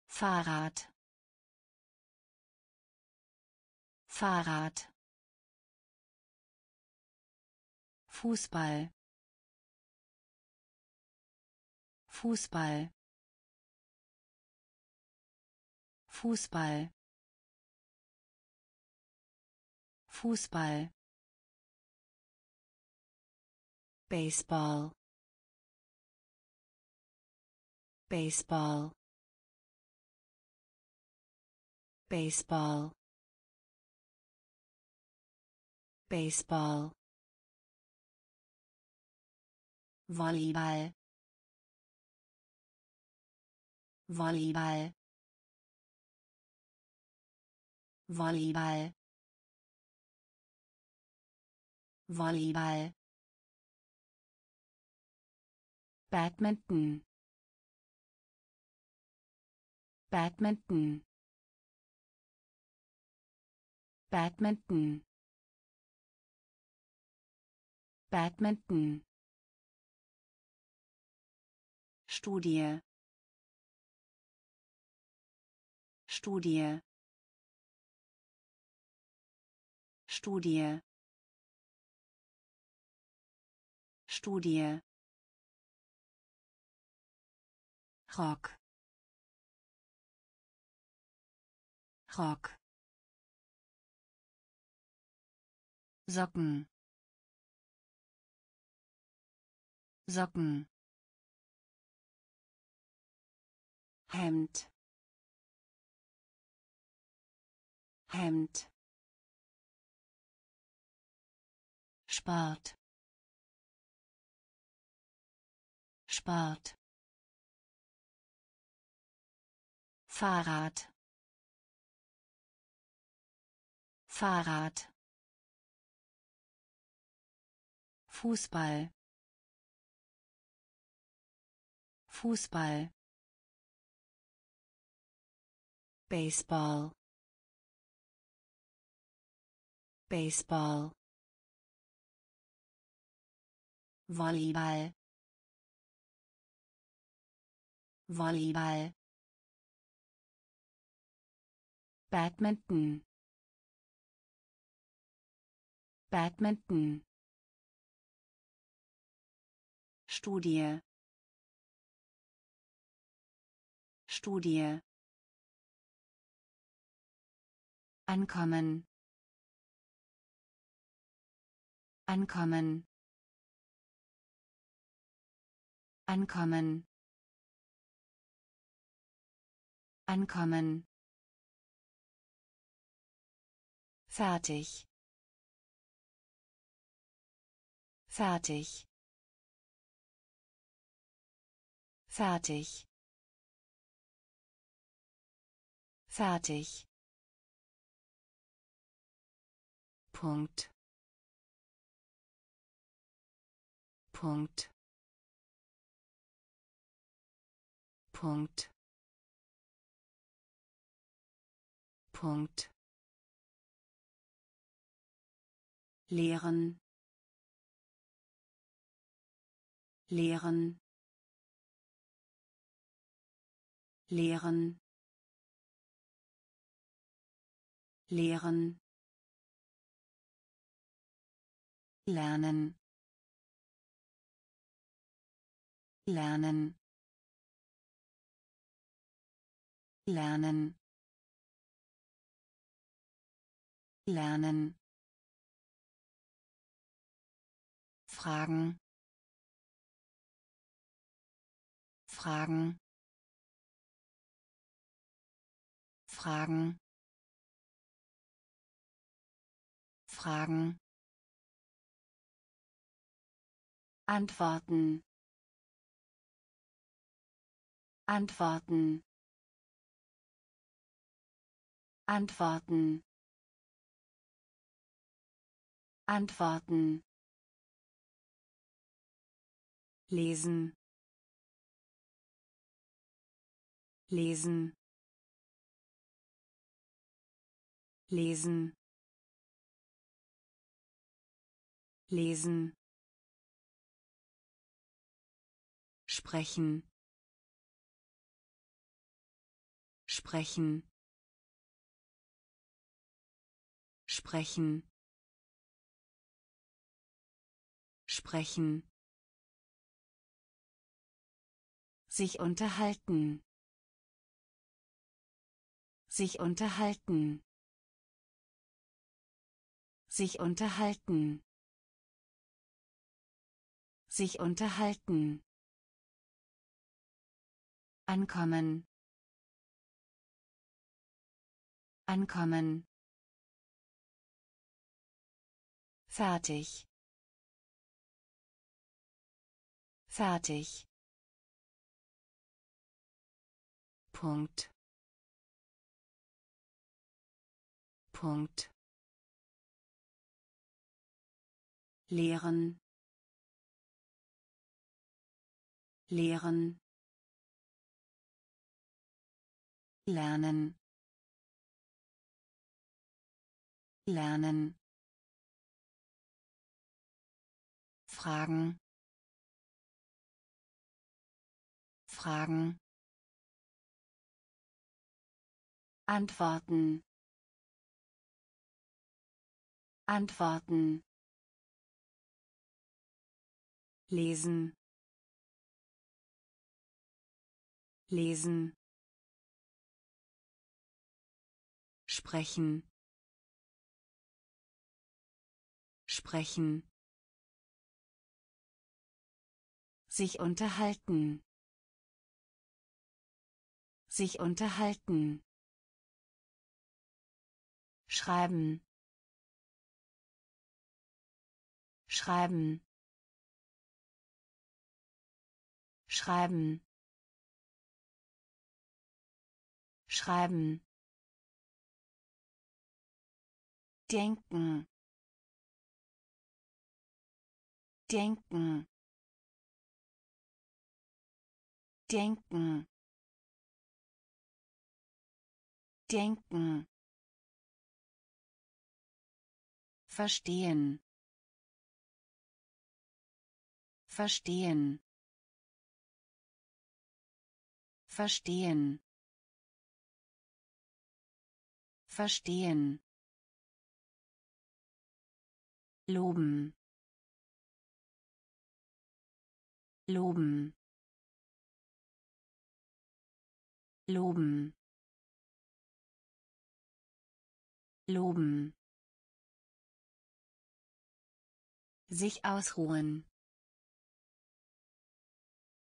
B: Fahrrad. Fahrrad. Fußball. Fußball. Fußball. Fußball Baseball. Baseball. Baseball. Baseball. Volleyball. Volleyball. Volleyball. Volleyball Badminton. Badminton. Badminton. Badminton. Studie. Studie. Studie. Studie Rock Rock Socken. Socken. Hemd. Hemd. Spart Spart Fahrrad. Fahrrad. Fußball. Fußball. Baseball. Baseball. Volleyball. Volleyball Badminton. Badminton. Studie. Studie. Ankommen. Ankommen. Ankommen. Ankommen Fertig. Fertig. Fertig. Fertig. Punkt. Punkt. Punkt. Punkt. Lehren. Lehren. Lehren. Lehren. Lernen. Lernen. Lernen. Lernen Fragen. Fragen. Fragen. Fragen. Antworten. Antworten. Antworten. Antworten lesen. Lesen. Lesen. Lesen. Sprechen. Sprechen. Sprechen. Sprechen sich unterhalten. Sich unterhalten. Sich unterhalten. Sich unterhalten. Ankommen. Ankommen. Fertig. Fertig Punkt. Punkt. Lehren. Lehren. Lernen. Lernen. Fragen. Fragen Antworten. Antworten. Lesen. Lesen. Sprechen. Sprechen. Sich unterhalten. Sich unterhalten schreiben. Schreiben. Schreiben. Schreiben. Denken. Denken. Denken. Denken verstehen. Verstehen. Verstehen. Verstehen. Loben. Loben. Loben. Loben sich ausruhen.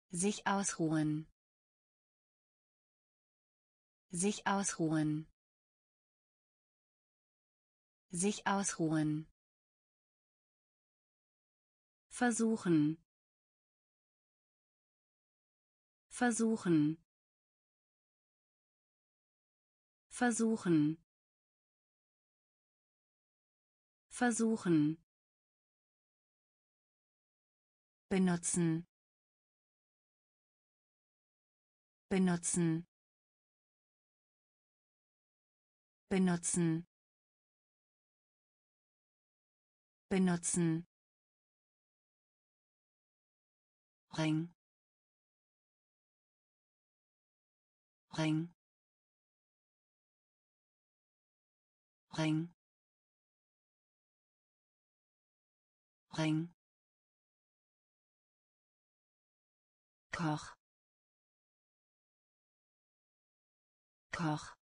B: Sich ausruhen. Sich ausruhen. Sich ausruhen. Versuchen. Versuchen. Versuchen. Versuchen benutzen. Benutzen. Benutzen. Benutzen. Ring. Ring.
A: Ring. Ring Koch. Koch.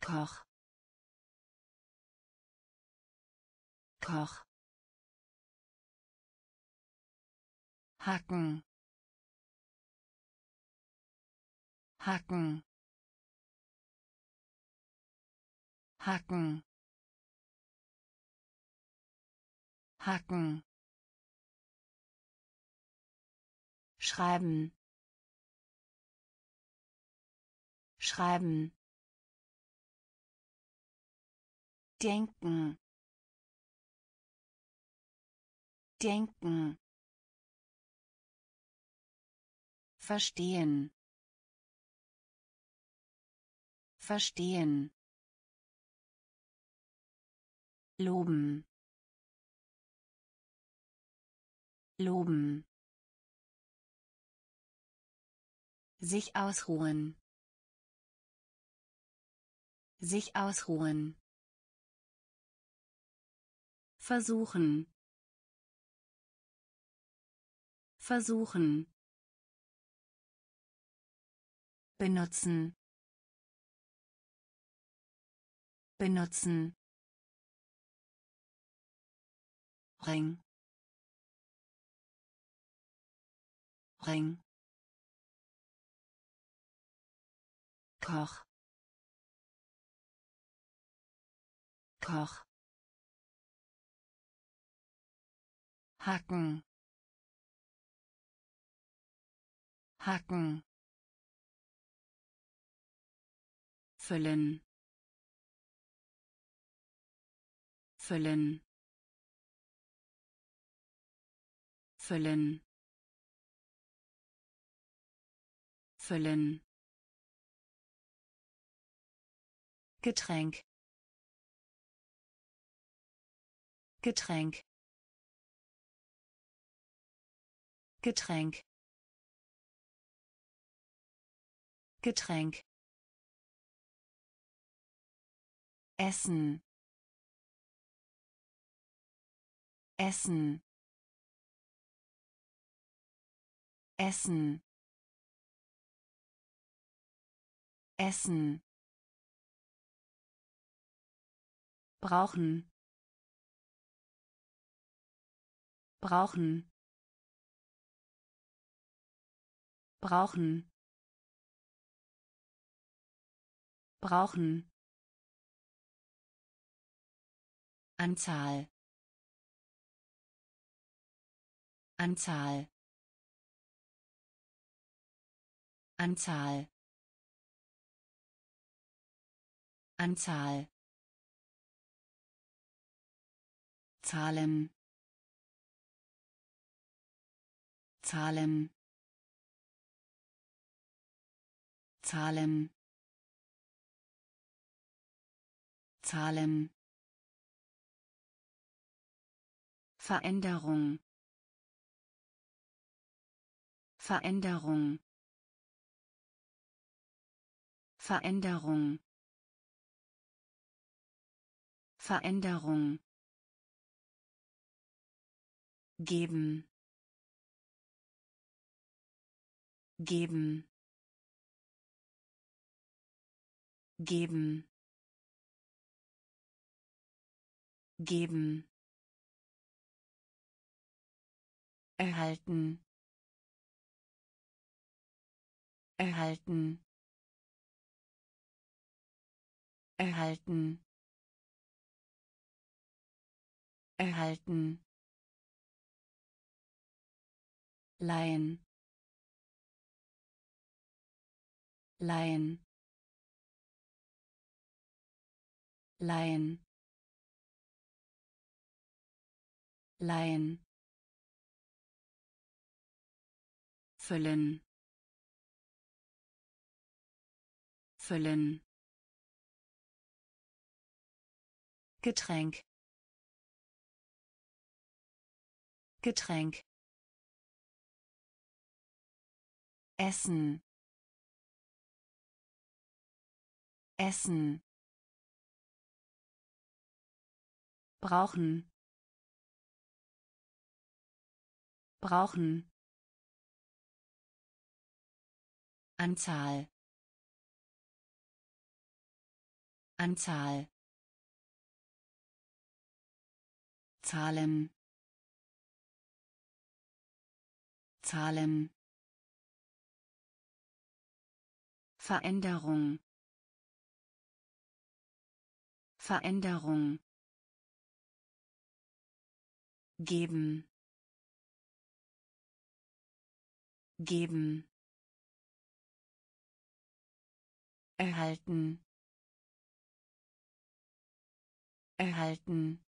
A: Koch. Koch. Hacken. Hacken. Hacken. Hacken schreiben. Schreiben. Denken. Denken. Verstehen. Verstehen. Loben. Loben sich ausruhen. Sich ausruhen. Versuchen. Versuchen. Benutzen. Benutzen. Ring. Ring Koch. Koch. Hacken. Hacken. Füllen. Füllen. Füllen. Füllen Getränk. Getränk. Getränk. Getränk. Essen. Essen. Essen. Essen brauchen. Brauchen. Brauchen. Brauchen. Anzahl. Anzahl. Anzahl. Anzahl Zahlen. Zahlen. Zahlen. Zahlen. Veränderung. Veränderung. Veränderung. Veränderung geben. Geben. Geben. Geben. Erhalten. Erhalten. Erhalten. Erhalten leihen leihen leihen leihen füllen. Füllen. Getränk. Getränk Essen.
B: Essen.
A: brauchen. Brauchen.
B: Anzahl. Anzahl. Zahlen. Zahlen Veränderung. Veränderung. Geben. Geben. Erhalten. Erhalten.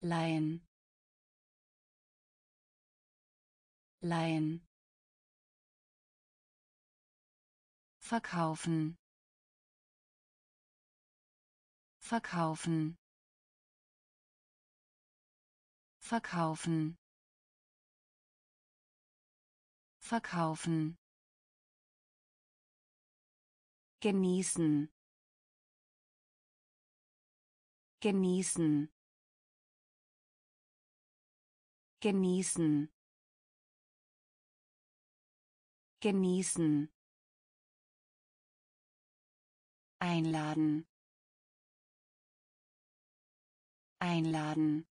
B: Leihen. Leihen verkaufen. Verkaufen. Verkaufen. Verkaufen. Genießen. Genießen. Genießen. Genießen einladen. Einladen.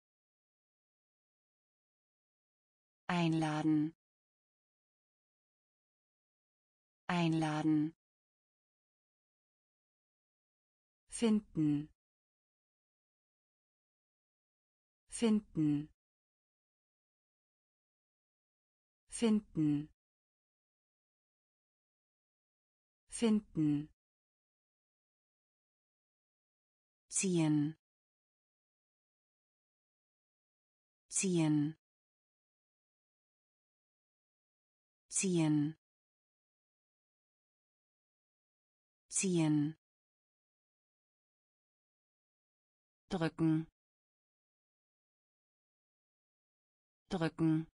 B: Einladen. Einladen. Finden. Finden. Finden. Finden ziehen. Ziehen. Ziehen. Ziehen. Drücken. Drücken.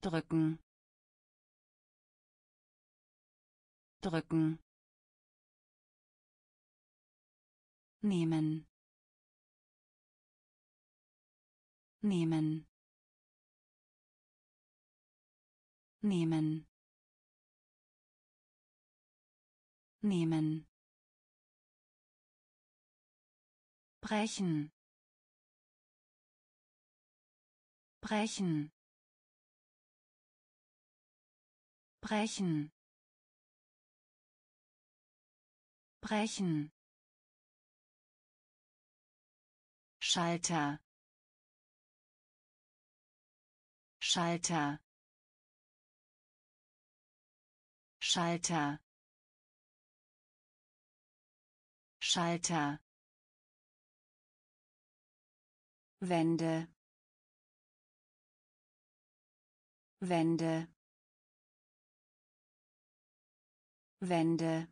B: Drücken. Drücken nehmen. Nehmen. Nehmen. Nehmen. Brechen. Brechen. Brechen. Brechen Schalter. Schalter. Schalter. Schalter. Wände. Wände. Wände.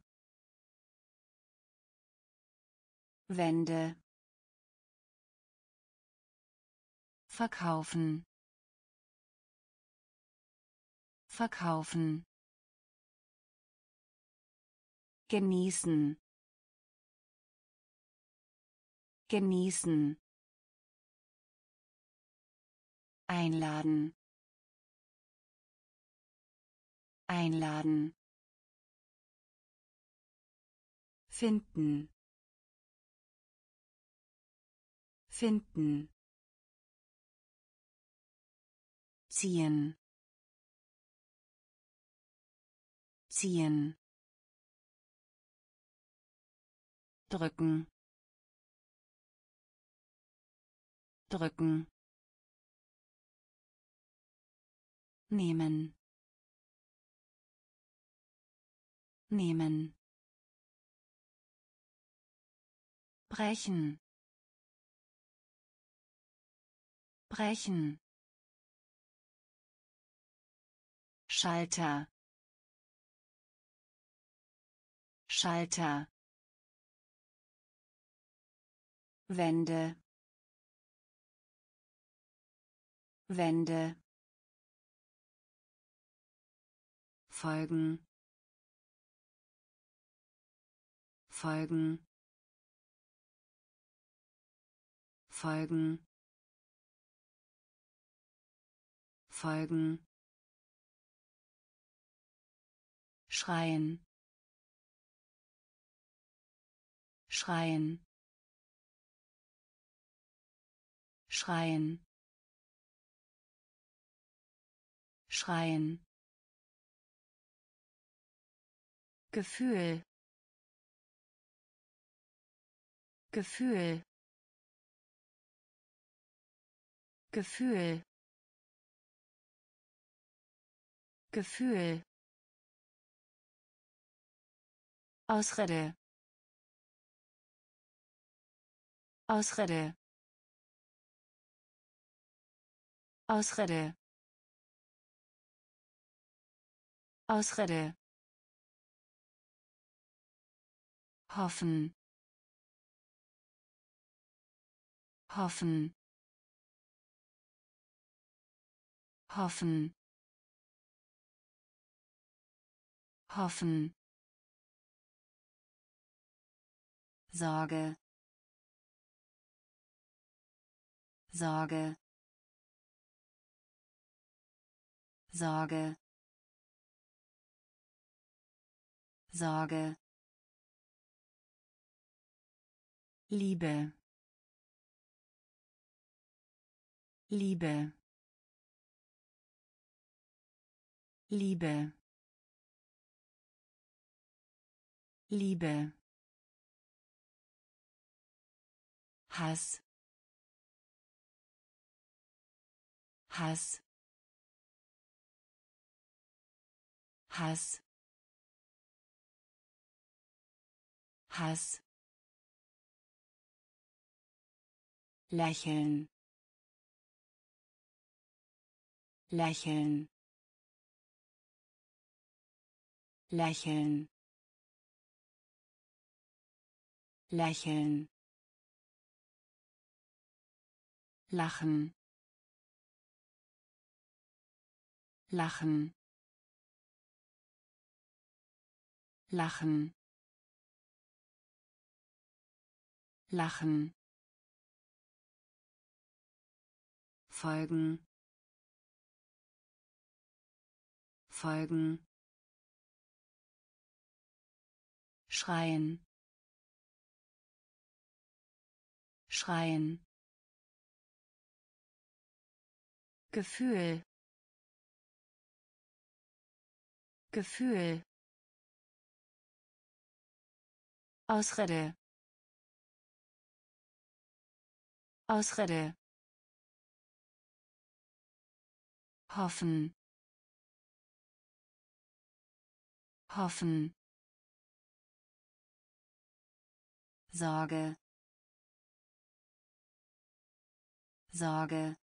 B: Wände verkaufen. Verkaufen. Genießen. Genießen. Einladen. Einladen. Finden. Finden ziehen. Ziehen. Drücken. Drücken. Nehmen. Nehmen. Brechen. Brechen Schalter. Schalter. Wände. Wände. Folgen. Folgen. Folgen. Folgen schreien. Schreien. Schreien. Schreien. Gefühl. Gefühl. Gefühl. Gefühl Ausrede. Ausrede. Ausrede. Ausrede. Hoffen. Hoffen. Hoffen. Hoffen Sorge. Sorge. Sorge. Sorge. Liebe. Liebe. Liebe. Liebe Hass. Hass. Hass. Hass. Lächeln. Lächeln. Lächeln. Lächeln lachen. Lachen. Lachen. Lachen. Folgen. Folgen. Schreien. Schreien Gefühl. Gefühl. Ausrede. Ausrede. Hoffen. Hoffen. Sorge. Sorge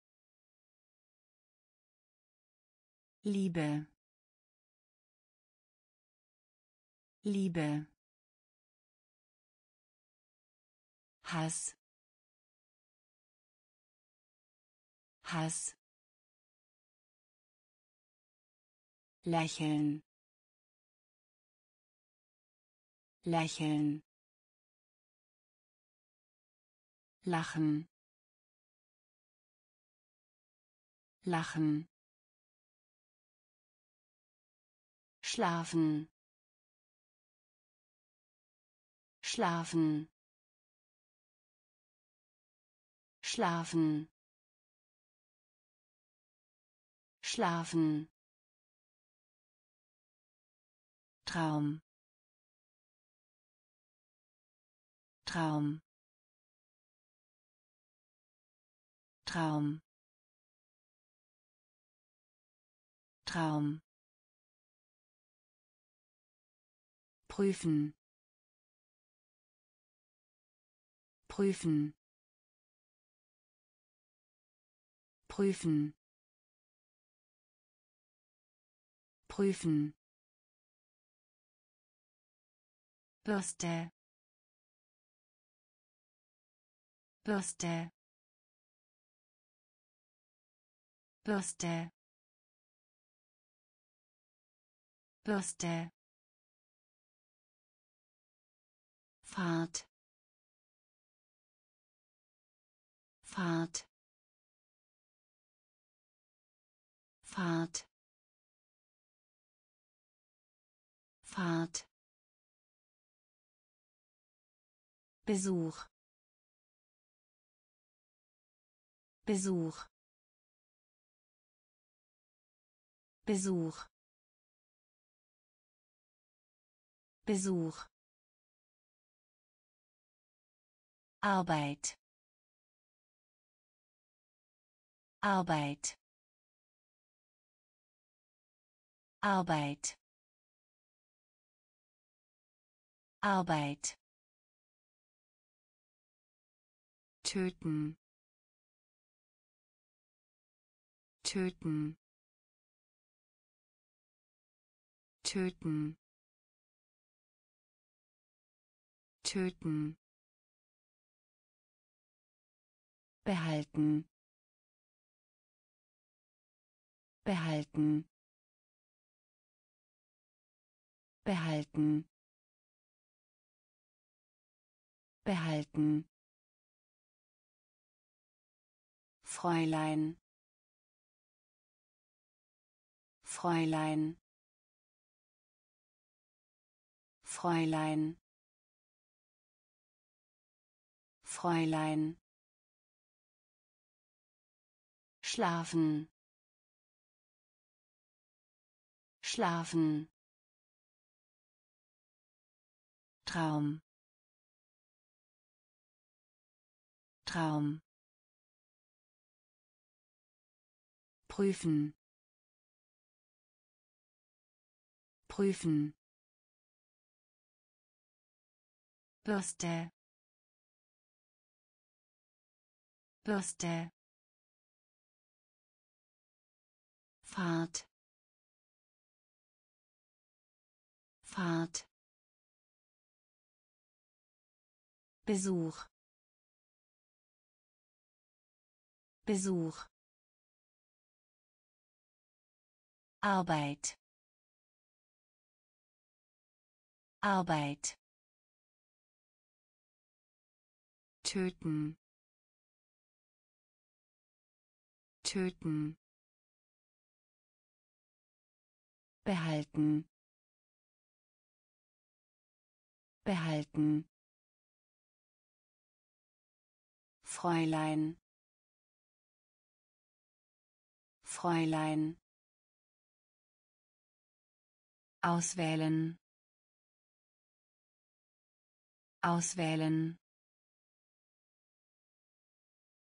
B: Liebe. Liebe. Hass. Hass. Lächeln. Lächeln. Lachen. Lachen schlafen. Schlafen. Schlafen. Schlafen. Traum. Traum. Traum. Traum prüfen. Prüfen. Prüfen. Prüfen. Bürste. Bürste. Bürste. Bürste Fahrt. Fahrt. Fahrt. Fahrt. Besuch. Besuch. Besuch. Besuch Arbeit. Arbeit. Arbeit. Arbeit. Töten. Töten. Töten. Töten behalten. Behalten. Behalten. Behalten. Fräulein. Fräulein. Fräulein. Fräulein schlafen. Schlafen. Traum. Traum. Prüfen. Prüfen. Bürste. Bürste Fahrt. Fahrt. Besuch. Besuch. Arbeit. Arbeit. Töten. Töten behalten. Behalten. Fräulein. Fräulein. Auswählen. Auswählen.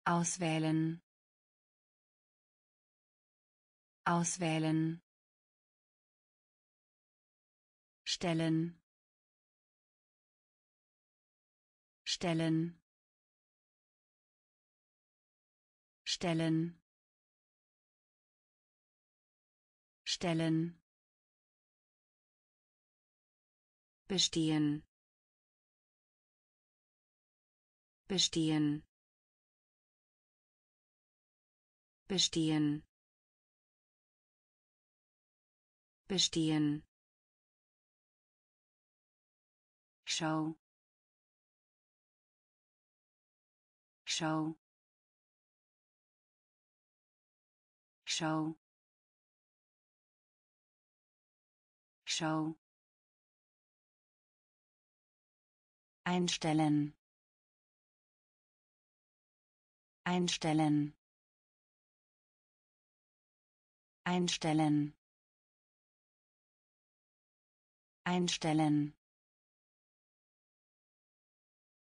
B: Auswählen. Auswählen stellen. Stellen. Stellen. Stellen. Bestehen. Bestehen. Bestehen. Bestehen Schau. Schau. Schau. Schau. Einstellen. Einstellen. Einstellen. Einstellen.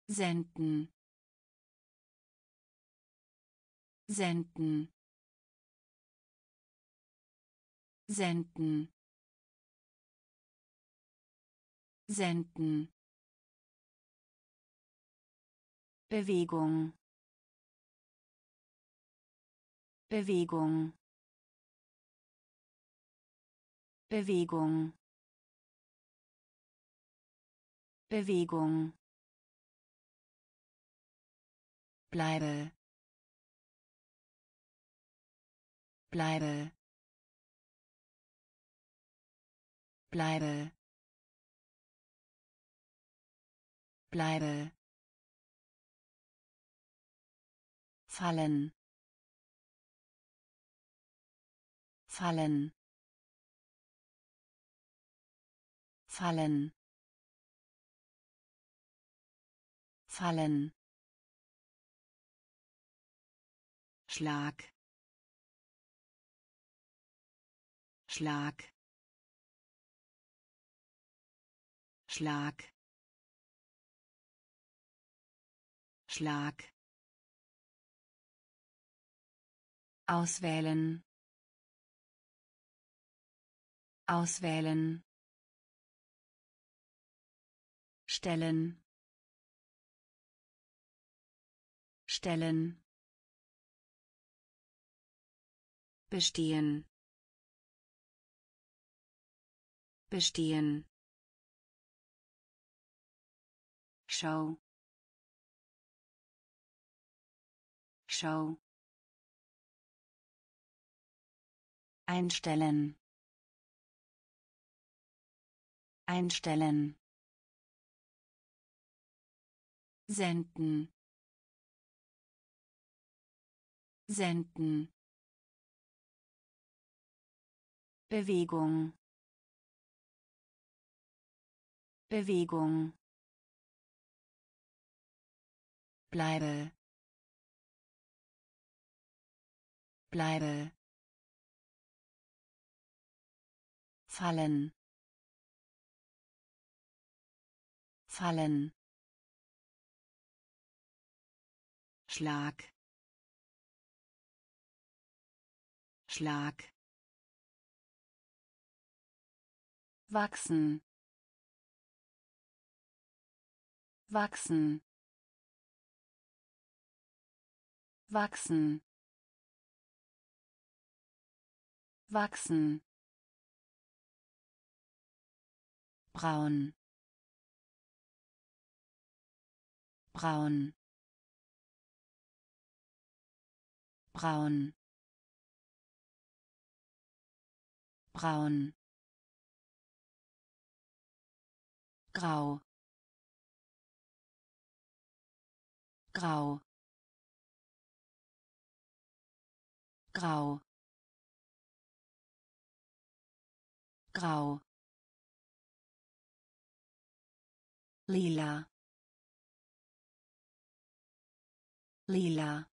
B: Senden. Senden. Senden. Senden. Bewegung. Bewegung. Bewegung. Bewegung. Bleibe. Bleibe. Bleibe. Bleibe. Fallen. Fallen. Fallen. Fallen Schlag. Schlag. Schlag. Schlag. Auswählen. Auswählen. Stellen. Stellen bestehen. Bestehen. Schau. Schau. Einstellen. Einstellen. Senden. Senden Bewegung. Bewegung. Bleibe. Bleibe. Fallen. Fallen. Schlag. Schlag wachsen. Wachsen. Wachsen. Wachsen. Braun. Braun. Braun. Braun grau. Grau. Grau. Grau. Lila. Lila.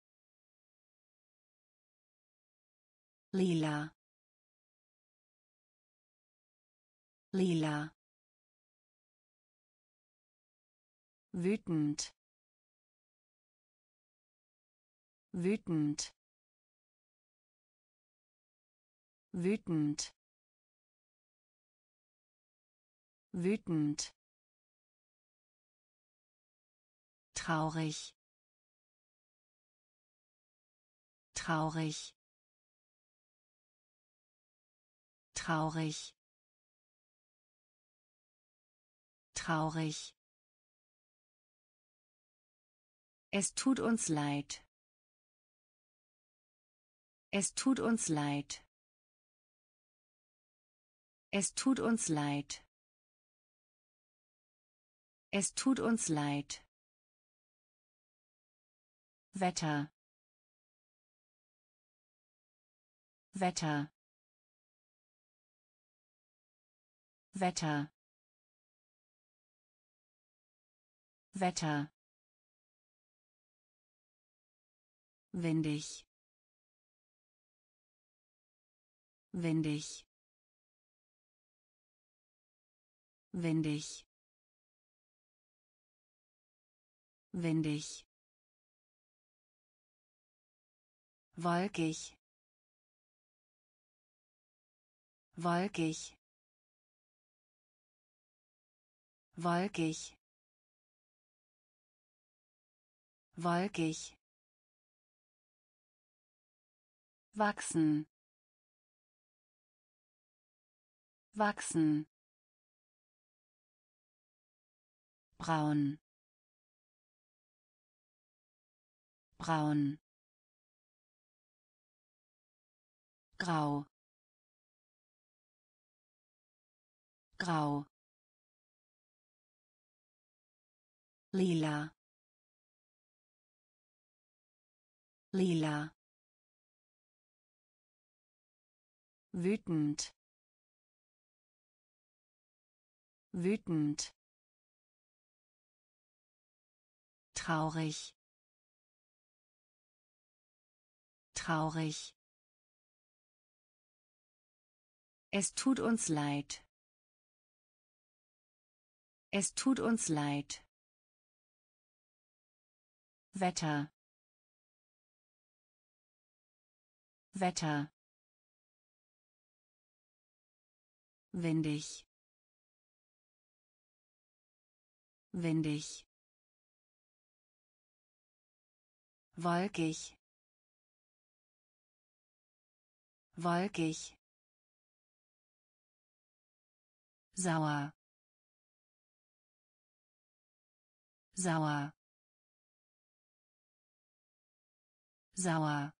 B: Lila. Lila wütend. Wütend. Wütend. Wütend. Traurig. Traurig. Traurig. Traurig Es tut uns leid. Es tut uns leid. Es tut uns leid. Es tut uns leid. Wetter. Wetter. Wetter. Wetter. Windig windig windig windig wolkig. Wolkig. Wolkig. Wolkig wachsen. Wachsen. Braun. Braun. Grau. Grau. Lila. Lila wütend. Wütend. Traurig. Traurig. Es tut uns leid. Es tut uns leid. Wetter. Wetter windig windig wolkig. Wolkig. Sauer. Sauer. Sauer.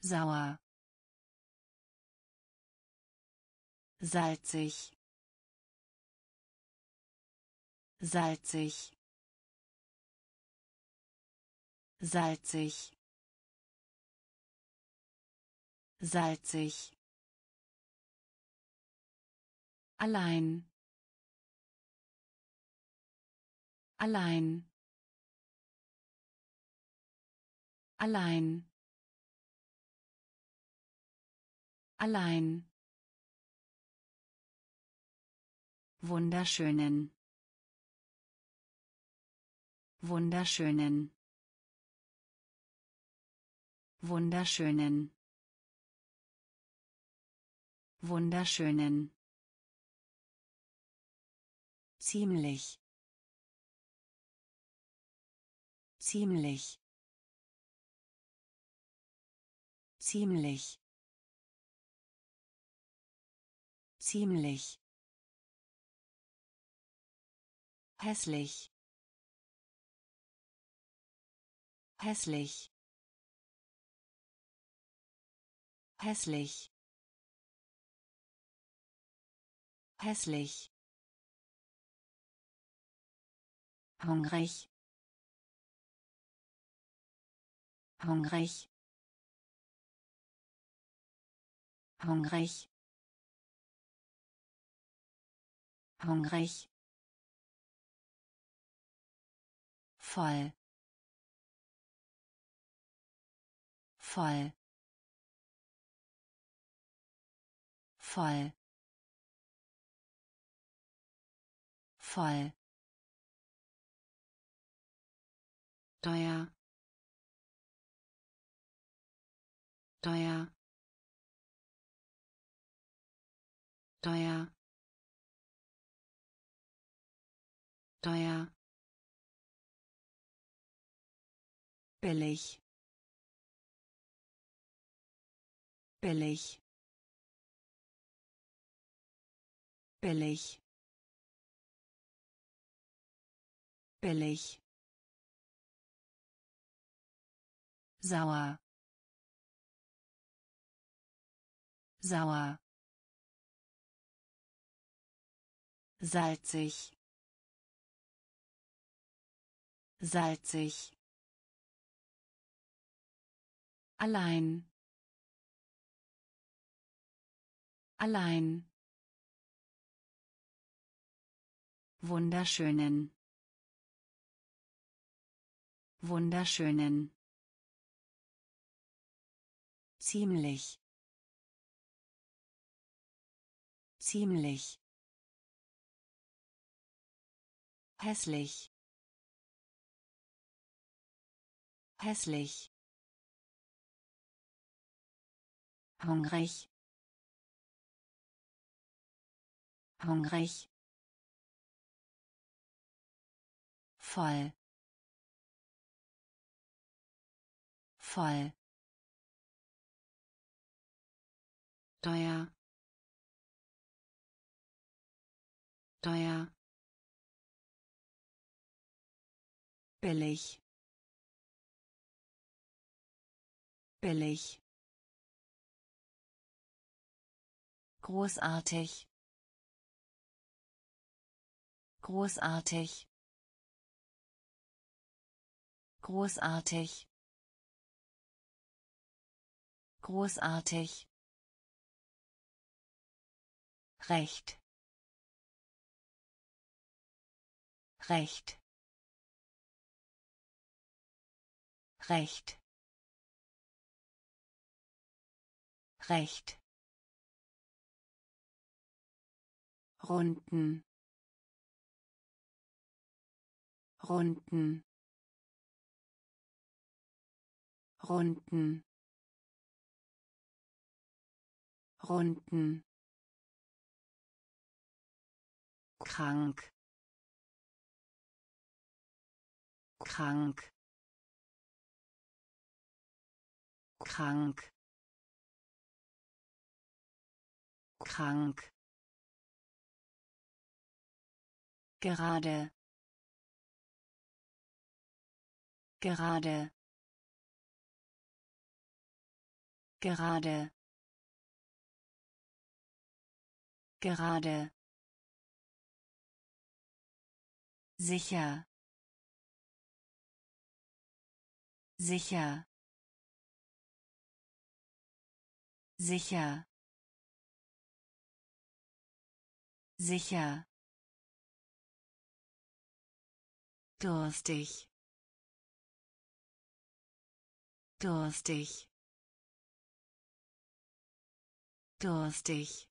B: Sauer salzig. Salzig. Salzig. Salzig. Allein. Allein. Allein. Allein wunderschönen. Wunderschönen. Wunderschönen. Wunderschönen. Ziemlich. Ziemlich. Ziemlich. Ziemlich hässlich. Hässlich. Hässlich. Hässlich. Hungrig. Hungrig. Hungrig. Hungrig voll. Voll. Voll. Voll. Teuer. Teuer. Teuer. Teuer billig. Billig. Billig. Billig. Sauer. Sauer. Salzig. Salzig allein. Allein. Wunderschönen. Wunderschönen. Ziemlich. Ziemlich. Hässlich. Hässlich hungrig. Hungrig. Voll. Voll. Teuer. Teuer. Billig. Billig großartig. Großartig. Großartig. Großartig. Recht. Recht. Recht. Recht runden. Runden. Runden. Runden. Krank. Krank. Krank. Krank gerade. Gerade. Gerade. Gerade. Sicher. Sicher. Sicher. Sicher durstig. Durstig. Durstig.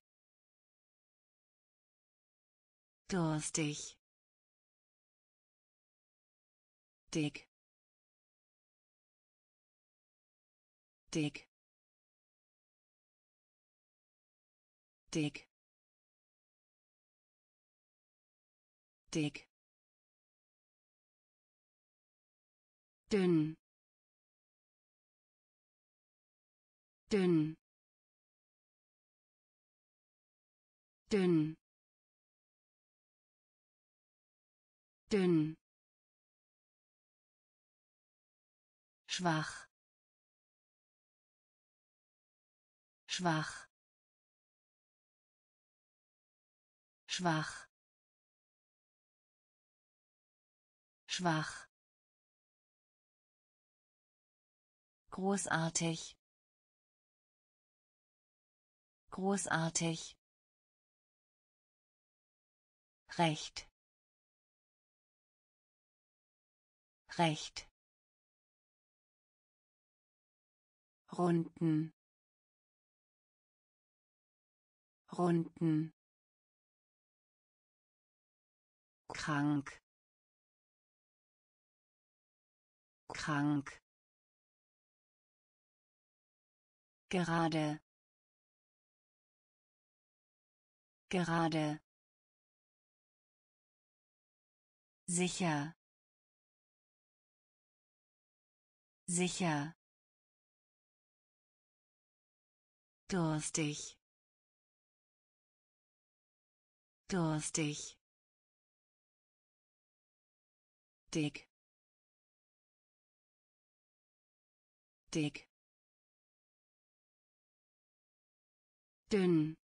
B: Durstig. Dick. Dick. Dick. Dick dünn. Dünn. Dünn. Dünn. Schwach. Schwach. Schwach. Schwach großartig. Großartig. Recht. Recht. Runden. Runden. Krank. Krank gerade. Gerade. Sicher. Sicher. Durstig. Durstig. Dick. Dick dünn.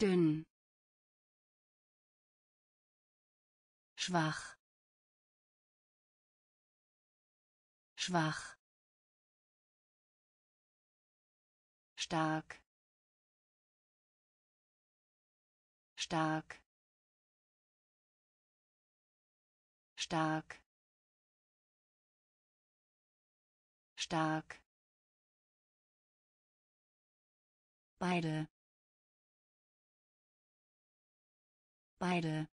B: Dünn. Schwach. Schwach. Stark. Stark. Stark. Stark beide. Beide.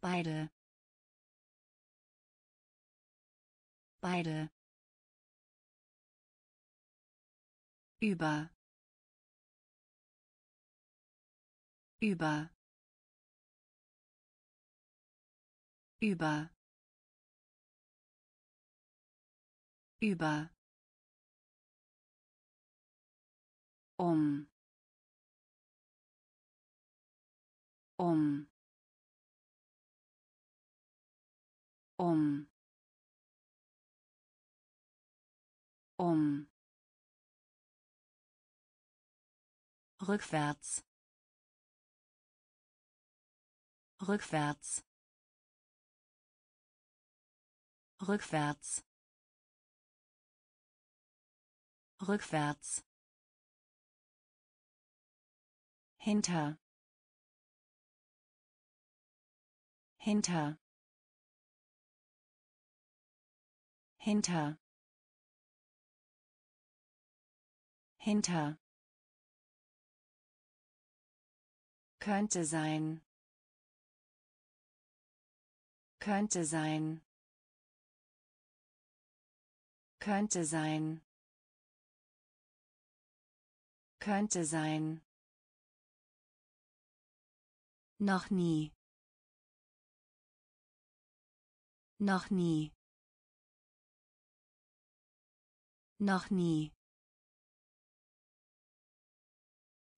B: Beide. Beide. Über. Über. Über. Über um. Um. Um. Um. Rückwärts. Rückwärts. Rückwärts. Rückwärts hinter. Hinter. Hinter. Hinter. Könnte sein. Könnte sein. Könnte sein. Könnte sein noch nie. Noch nie. Noch nie.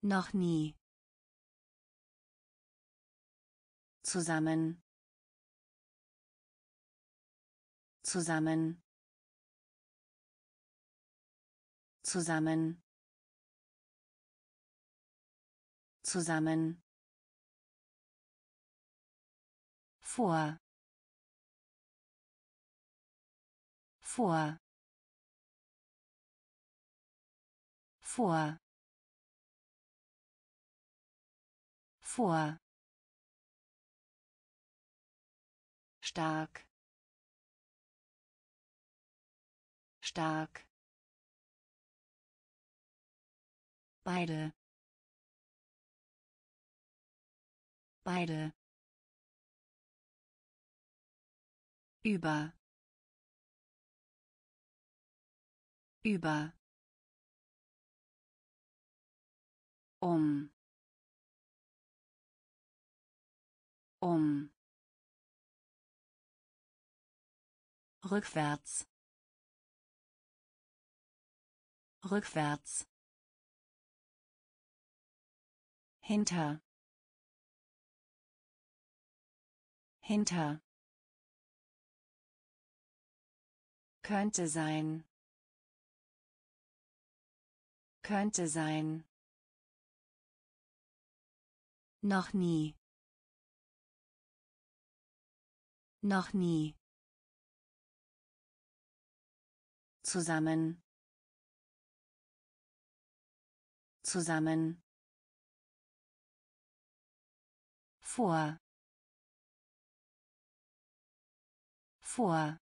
B: Noch nie. Zusammen. Zusammen. Zusammen. Zusammen vor. Vor. Vor. Vor. Stark. Stark. Beide. Beide über. Über. Um. Um. Rückwärts. Rückwärts. Hinter. Hinter könnte sein. Könnte sein. Noch nie. Noch nie. Zusammen. Zusammen. Vor. Vor